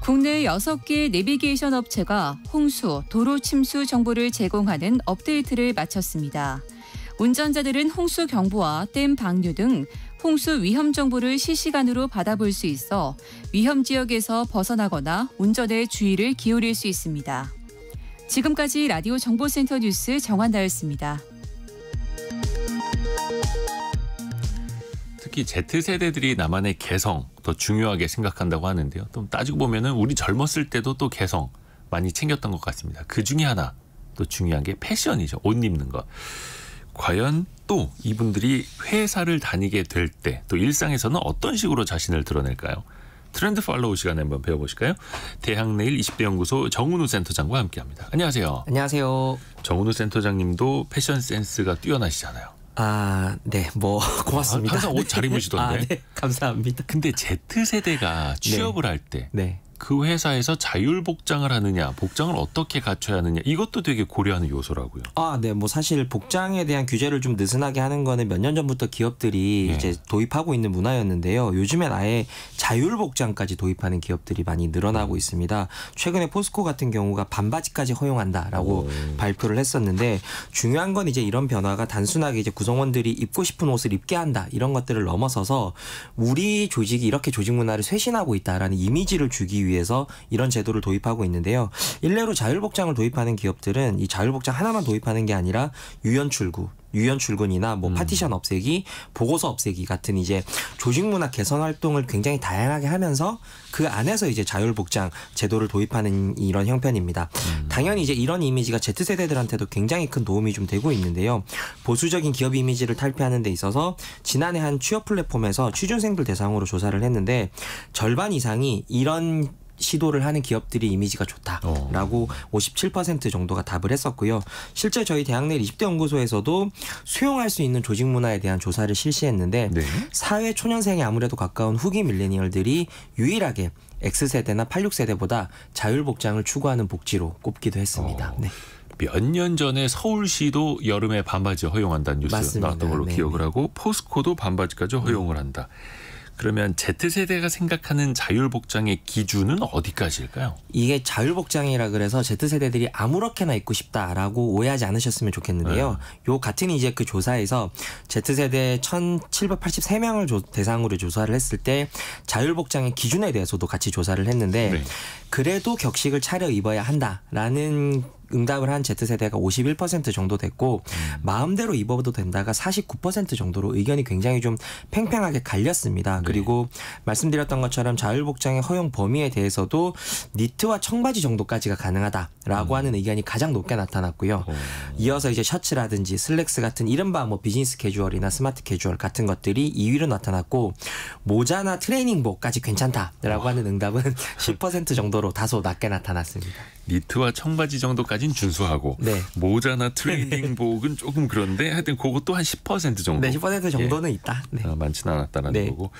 국내 6개 내비게이션 업체가 홍수, 도로 침수 정보를 제공하는 업데이트를 마쳤습니다. 운전자들은 홍수 경보와 댐 방류 등 홍수 위험 정보를 실시간으로 받아볼 수 있어 위험 지역에서 벗어나거나 운전에 주의를 기울일 수 있습니다. 지금까지 라디오 정보센터 뉴스 정한나였습니다. 특히 Z세대들이 나만의 개성 더 중요하게 생각한다고 하는데요. 또 따지고 보면은 우리 젊었을 때도 또 개성 많이 챙겼던 것 같습니다. 그 중에 하나 또 중요한 게 패션이죠. 옷 입는 것. 과연 또 이분들이 회사를 다니게 될 때 또 일상에서는 어떤 식으로 자신을 드러낼까요? 트렌드 팔로우 시간에 한번 배워보실까요? 대학내일 20대 연구소 정은우 센터장과 함께합니다. 안녕하세요. 안녕하세요. 정은우 센터장님도 패션 센스가 뛰어나시잖아요. 아, 네, 뭐 고맙습니다. 항상 옷 잘 입으시던데. 아, 네, 감사합니다. 근데 Z세대가 취업을 할때 그 네. 회사에서 자율 복장을 하느냐, 복장을 어떻게 갖춰야 하느냐 이것도 되게 고려하는 요소라고요. 아, 네, 뭐 사실 복장에 대한 규제를 좀 느슨하게 하는 거는 몇 년 전부터 기업들이 예. 이제 도입하고 있는 문화였는데요. 요즘엔 아예 자율 복장까지 도입하는 기업들이 많이 늘어나고 있습니다. 최근에 포스코 같은 경우가 반바지까지 허용한다라고 발표를 했었는데 중요한 건 이제 이런 변화가 단순하게 이제 구성원들이 입고 싶은 옷을 입게 한다 이런 것들을 넘어서서 우리 조직이 이렇게 조직 문화를 쇄신하고 있다라는 이미지를 주기 위해 서 이런 제도를 도입하고 있는데요. 일례로 자율복장을 도입하는 기업들은 이 자율복장 하나만 도입하는 게 아니라 유연 출구 유연 출근이나 뭐 파티션 없애기, 보고서 없애기 같은 이제 조직 문화 개선 활동을 굉장히 다양하게 하면서 그 안에서 이제 자율복장 제도를 도입하는 이런 형편입니다. 당연히 이제 이런 이미지가 Z세대들한테도 굉장히 큰 도움이 좀 되고 있는데요. 보수적인 기업 이미지를 탈피하는 데 있어서 지난해 한 취업 플랫폼에서 취준생들 대상으로 조사를 했는데 절반 이상이 이런 시도를 하는 기업들이 이미지가 좋다라고 57% 정도가 답을 했었고요. 실제 저희 대학 내 20대 연구소에서도 수용할 수 있는 조직 문화에 대한 조사를 실시했는데 네. 사회 초년생에 아무래도 가까운 후기 밀레니얼들이 유일하게 X세대나 86세대보다 자율복장을 추구하는 복지로 꼽기도 했습니다. 어. 네. 몇년 전에 서울시도 여름에 반바지 허용한다는 뉴스 맞습니다. 나왔던 걸로 네, 기억을 네. 하고 포스코도 반바지까지 허용을 한다. 그러면 Z세대가 생각하는 자율복장의 기준은 어디까지일까요? 이게 자율복장이라 그래서 Z세대들이 아무렇게나 입고 싶다라고 오해하지 않으셨으면 좋겠는데요. 요 같은 이제 그 조사에서 Z세대 1783명을 대상으로 조사를 했을 때 자율복장의 기준에 대해서도 같이 조사를 했는데 네. 그래도 격식을 차려 입어야 한다라는 응답을 한 Z세대가 51% 정도 됐고 마음대로 입어도 된다가 49% 정도로 의견이 굉장히 좀 팽팽하게 갈렸습니다. 그리고 말씀드렸던 것처럼 자율복장의 허용 범위에 대해서도 니트와 청바지 정도까지가 가능하다라고 하는 의견이 가장 높게 나타났고요. 어. 이어서 이제 셔츠라든지 슬랙스 같은 이른바 뭐 비즈니스 캐주얼이나 스마트 캐주얼 같은 것들이 2위로 나타났고 모자나 트레이닝복까지 괜찮다라고 하는 응답은 10% 정도로 다소 낮게 나타났습니다. 니트와 청바지 정도까지 는 준수하고 네. 모자나 트레이닝복은 조금 그런데 하여튼 그것도 한 10% 정도. 네, 10% 정도는 있다. 네. 어, 많지는 않았다는 네. 거고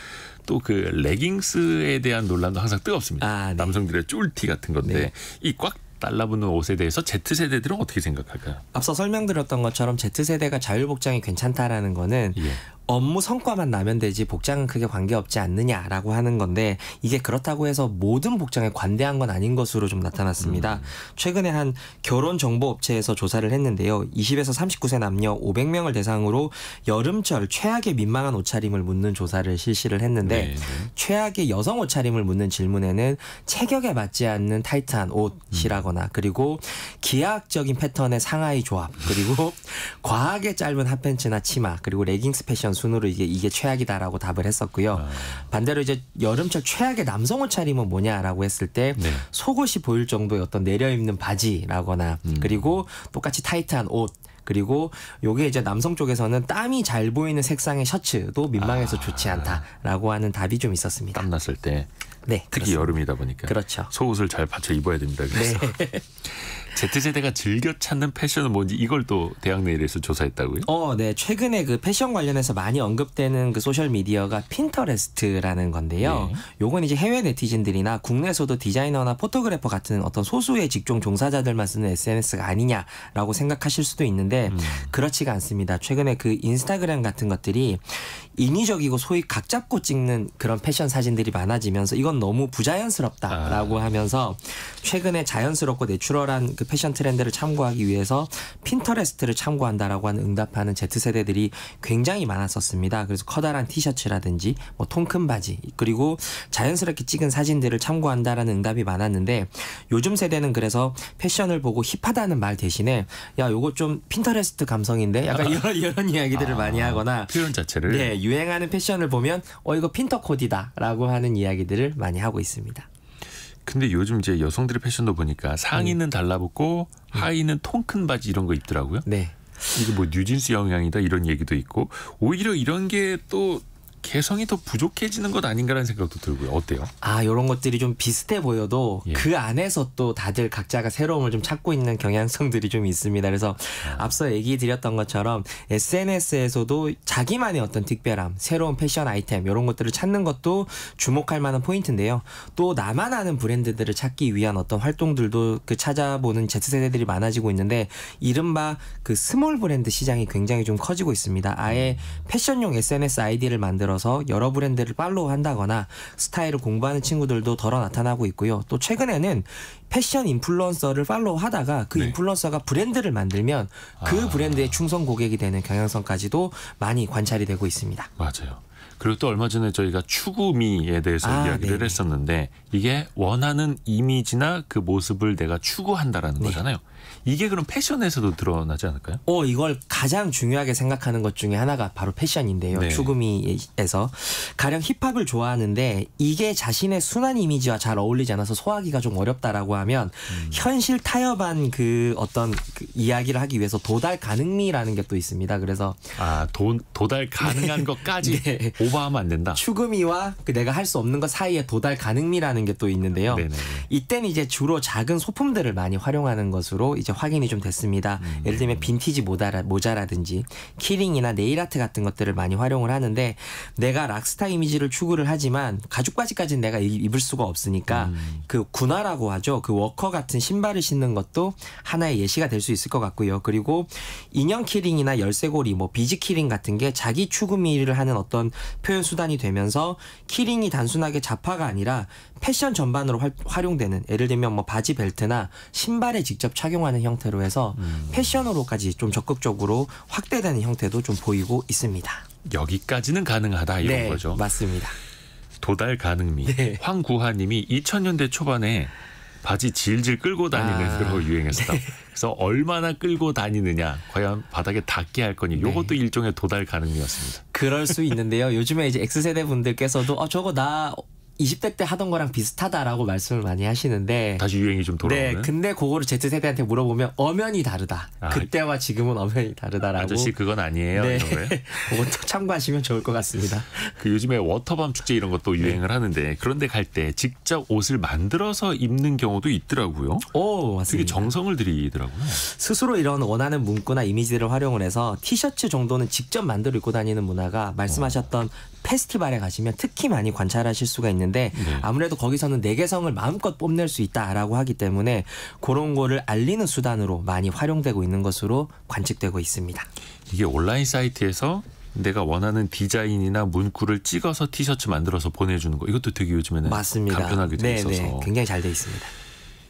또 그 레깅스에 대한 논란도 항상 뜨겁습니다. 아, 네. 남성들의 쫄티 같은 건데 네. 이꽉 달라붙는 옷에 대해서 Z세대들은 어떻게 생각할까요? 앞서 설명드렸던 것처럼 Z세대가 자율복장이 괜찮다라는 거는 예. 업무 성과만 나면 되지 복장은 크게 관계없지 않느냐라고 하는 건데 이게 그렇다고 해서 모든 복장에 관대한 건 아닌 것으로 좀 나타났습니다. 음. 최근에 한 결혼 정보 업체에서 조사를 했는데요. 20에서 39세 남녀 500명을 대상으로 여름철 최악의 민망한 옷차림을 묻는 조사를 실시를 했는데 네, 네. 최악의 여성 옷차림을 묻는 질문에는 체격에 맞지 않는 타이트한 옷이라거나 그리고 기하학적인 패턴의 상하이 조합 그리고 과하게 짧은 핫팬츠나 치마 그리고 레깅스 패션 순으로 이게 이게 최악이다라고 답을 했었고요. 아. 반대로 이제 여름철 최악의 남성 옷 차림은 뭐냐라고 했을 때 네. 속옷이 보일 정도의 어떤 내려입는 바지라거나 음. 그리고 똑같이 타이트한 옷 그리고 요게 이제 남성 쪽에서는 땀이 잘 보이는 색상의 셔츠도 민망해서 아. 좋지 않다라고 하는 답이 좀 있었습니다. 땀 났을 때 네, 특히 그렇습니다. 여름이다 보니까 그렇죠. 속옷을 잘 받쳐 입어야 됩니다. 그래서 네. Z세대가 즐겨 찾는 패션은 뭔지 이걸 또 대학 내일에서 조사했다고요? 어, 네. 최근에 그 패션 관련해서 많이 언급되는 그 소셜 미디어가 핀터레스트라는 건데요. 네. 요건 이제 해외 네티즌들이나 국내에서도 디자이너나 포토그래퍼 같은 어떤 소수의 직종 종사자들만 쓰는 SNS가 아니냐라고 생각하실 수도 있는데 음. 그렇지가 않습니다. 최근에 그 인스타그램 같은 것들이 인위적이고 소위 각 잡고 찍는 그런 패션 사진들이 많아지면서 이건 너무 부자연스럽다라고 아. 하면서 최근에 자연스럽고 내추럴한 그 패션 트렌드를 참고하기 위해서 핀터레스트를 참고한다라고 하는 응답하는 Z세대들이 굉장히 많았었습니다. 그래서 커다란 티셔츠라든지 뭐 통큰 바지 그리고 자연스럽게 찍은 사진들을 참고한다라는 응답이 많았는데 요즘 세대는 그래서 패션을 보고 힙하다는 말 대신에 야 요거 좀 핀터레스트 감성인데 약간 이런 이런 이야기들을 많이 하거나 표현 자체를 네, 유행하는 패션을 보면 어 이거 핀터 코디다라고 하는 이야기들을 많이 하고 있습니다. 근데 요즘 이제 여성들의 패션도 보니까 상의는 음. 달라붙고 하의는 통큰 바지 이런 거 입더라고요. 네. 이게 뭐 뉴진스 영향이다 이런 얘기도 있고 오히려 이런 게 또 개성이 더 부족해지는 것 아닌가라는 생각도 들고요. 어때요? 아, 요런 것들이 좀 비슷해 보여도 예. 그 안에서 또 다들 각자가 새로움을 좀 찾고 있는 경향성들이 좀 있습니다. 그래서 아. 앞서 얘기 드렸던 것처럼 SNS에서도 자기만의 어떤 특별함, 새로운 패션 아이템 이런 것들을 찾는 것도 주목할 만한 포인트인데요. 또 나만 아는 브랜드들을 찾기 위한 어떤 활동들도 그 찾아보는 Z세대들이 많아지고 있는데 이른바 그 스몰 브랜드 시장이 굉장히 좀 커지고 있습니다. 아예 패션용 SNS 아이디를 만들어 서 여러 브랜드를 팔로우 한다거나 스타일을 공부하는 친구들도 더러 나타나고 있고요. 또 최근에는 패션 인플루언서를 팔로우 하다가 그 네. 인플루언서가 브랜드를 만들면 그 아. 브랜드의 충성 고객이 되는 경향성까지도 많이 관찰이 되고 있습니다. 맞아요. 그리고 또 얼마 전에 저희가 추구미에 대해서 아, 이야기를 네네. 했었는데 이게 원하는 이미지나 그 모습을 내가 추구한다라는 네. 거잖아요. 이게 그럼 패션에서도 드러나지 않을까요? 어, 이걸 가장 중요하게 생각하는 것 중에 하나가 바로 패션인데요. 네. 추구미에서 가령 힙합을 좋아하는데 이게 자신의 순한 이미지와 잘 어울리지 않아서 소화하기가 좀 어렵다라고 하면 음. 현실 타협한 그 어떤 그 이야기를 하기 위해서 도달 가능미라는 게 또 있습니다. 그래서 아, 도, 도달 가능한 것까지 네. 오버하면 안 된다. 추구미와 그 내가 할 수 없는 것 사이에 도달 가능미라는 게 또 있는데요. 네네네. 이때는 이제 주로 작은 소품들을 많이 활용하는 것으로 이제 확인이 좀 됐습니다. 음. 예를 들면 빈티지 모자라, 모자라든지 키링이나 네일아트 같은 것들을 많이 활용을 하는데 내가 락스타 이미지를 추구를 하지만 가죽 바지까지는 내가 이- 입을 수가 없으니까 음. 그 군화라고 하죠. 그 워커 같은 신발을 신는 것도 하나의 예시가 될 수 있을 것 같고요. 그리고 인형 키링이나 열쇠고리, 뭐 비즈 키링 같은 게 자기 추구미를 하는 어떤 표현 수단이 되면서 키링이 단순하게 잡화가 아니라 패션 전반으로 활, 활용되는 예를 들면 뭐 바지 벨트나 신발에 직접 착용하는 형태로 해서 음. 패션으로까지 좀 적극적으로 확대되는 형태도 좀 보이고 있습니다. 여기까지는 가능하다 이런 네, 거죠. 맞습니다. 도달 가능미. 네. 황구하님이 2000년대 초반에 바지 질질 끌고 다니는 아, 그런 거 유행했었다. 그래서 얼마나 끌고 다니느냐, 과연 바닥에 닿게 할 거니. 네. 요것도 일종의 도달 가능미였습니다. 그럴 수 있는데요. 요즘에 이제 X세대 분들께서도 어 저거 나 20대 때 하던 거랑 비슷하다라고 말씀을 많이 하시는데 다시 유행이 좀 돌아오는. 네, 근데 그거를 Z세대한테 물어보면 엄연히 다르다. 아, 그때와 지금은 엄연히 다르다라고. 아저씨 그건 아니에요. 네. 그것도 참고하시면 좋을 것 같습니다. 그 요즘에 워터밤 축제 이런 것도 네. 유행을 하는데 그런데 갈 때 직접 옷을 만들어서 입는 경우도 있더라고요. 오, 되게 맞습니다. 정성을 들이더라고요. 스스로 이런 원하는 문구나 이미지들을 활용을 해서 티셔츠 정도는 직접 만들어 입고 다니는 문화가 말씀하셨던 페스티벌에 가시면 특히 많이 관찰하실 수가 있는데 네. 아무래도 거기서는 내 개성을 마음껏 뽐낼 수 있다라고 하기 때문에 그런 거를 알리는 수단으로 많이 활용되고 있는 것으로 관측되고 있습니다. 이게 온라인 사이트에서 내가 원하는 디자인이나 문구를 찍어서 티셔츠 만들어서 보내주는 거 이것도 되게 요즘에는 맞습니다. 간편하게 돼 네, 있어서 네. 굉장히 잘 돼 있습니다.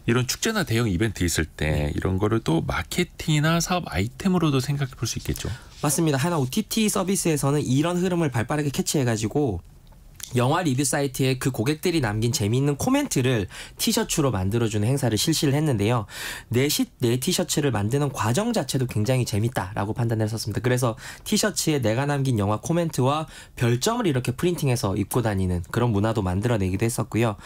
이런 축제나 대형 이벤트 있을 때 이런 거를 또 마케팅이나 사업 아이템으로도 생각해 볼 수 있겠죠. 맞습니다. 하나 OTT 서비스에서는 이런 흐름을 발빠르게 캐치해가지고 영화 리뷰 사이트에 그 고객들이 남긴 재미있는 코멘트를 티셔츠로 만들어주는 행사를 실시를 했는데요. 내, 시, 내 티셔츠를 만드는 과정 자체도 굉장히 재밌다라고 판단을 했었습니다. 그래서 티셔츠에 내가 남긴 영화 코멘트와 별점을 이렇게 프린팅해서 입고 다니는 그런 문화도 만들어내기도 했었고요.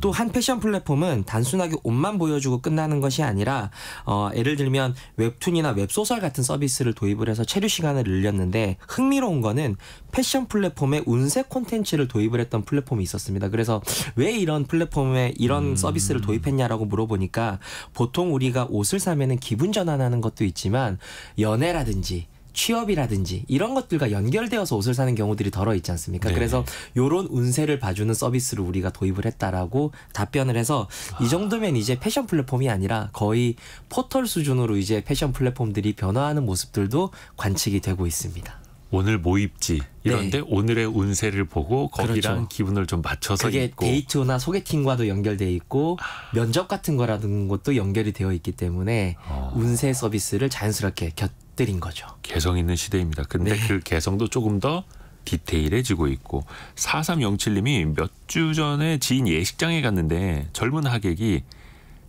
또한 패션 플랫폼은 단순하게 옷만 보여주고 끝나는 것이 아니라 어, 예를 들면 웹툰이나 웹소설 같은 서비스를 도입을 해서 체류 시간을 늘렸는데 흥미로운 거는 패션 플랫폼에 운세 콘텐츠를 도입을 했던 플랫폼이 있었습니다. 그래서 왜 이런 플랫폼에 이런 서비스를 도입했냐라고 물어보니까 보통 우리가 옷을 사면은 기분 전환하는 것도 있지만 연애라든지 취업이라든지 이런 것들과 연결되어서 옷을 사는 경우들이 덜어 있지 않습니까? 네. 그래서 요런 운세를 봐주는 서비스를 우리가 도입을 했다라고 답변을 해서 이 정도면 이제 패션 플랫폼이 아니라 거의 포털 수준으로 이제 패션 플랫폼들이 변화하는 모습들도 관측이 되고 있습니다. 오늘 뭐 입지 이런데 오늘의 운세를 보고 거기랑 네. 그렇죠. 기분을 좀 맞춰서 그게 입고 데이트나 소개팅과도 연결돼 있고 면접 같은 거라는 것도 연결이 되어 있기 때문에 어. 운세 서비스를 자연스럽게 곁들인 거죠. 개성 있는 시대입니다. 근데 네. 그 개성도 조금 더 디테일해지고 있고 4307님이 몇 주 전에 지인 예식장에 갔는데 젊은 하객이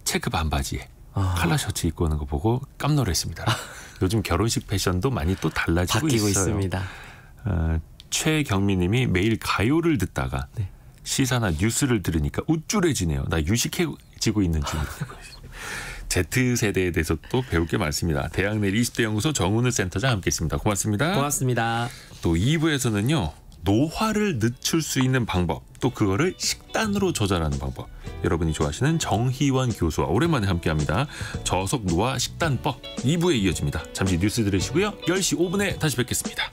체크 반바지에 아. 칼라 셔츠 입고 오는 거 보고 깜놀했습니다. 요즘 결혼식 패션도 많이 또 달라지고 있어요. 있습니다. 어, 최경미님이 매일 가요를 듣다가 네. 시사나 뉴스를 들으니까 우쭐해지네요. 나 유식해지고 있는 중입니다. Z 세대에 대해서 또 배울 게 많습니다. 대학 내 20대 연구소 정은우 센터장 함께했습니다. 고맙습니다. 고맙습니다. 또 2부에서는요 노화를 늦출 수 있는 방법 또 그거를 식단으로 조절하는 방법 여러분이 좋아하시는 정희원 교수와 오랜만에 함께합니다. 저속 노화 식단법 2부에 이어집니다. 잠시 뉴스 들으시고요. 10시 5분에 다시 뵙겠습니다.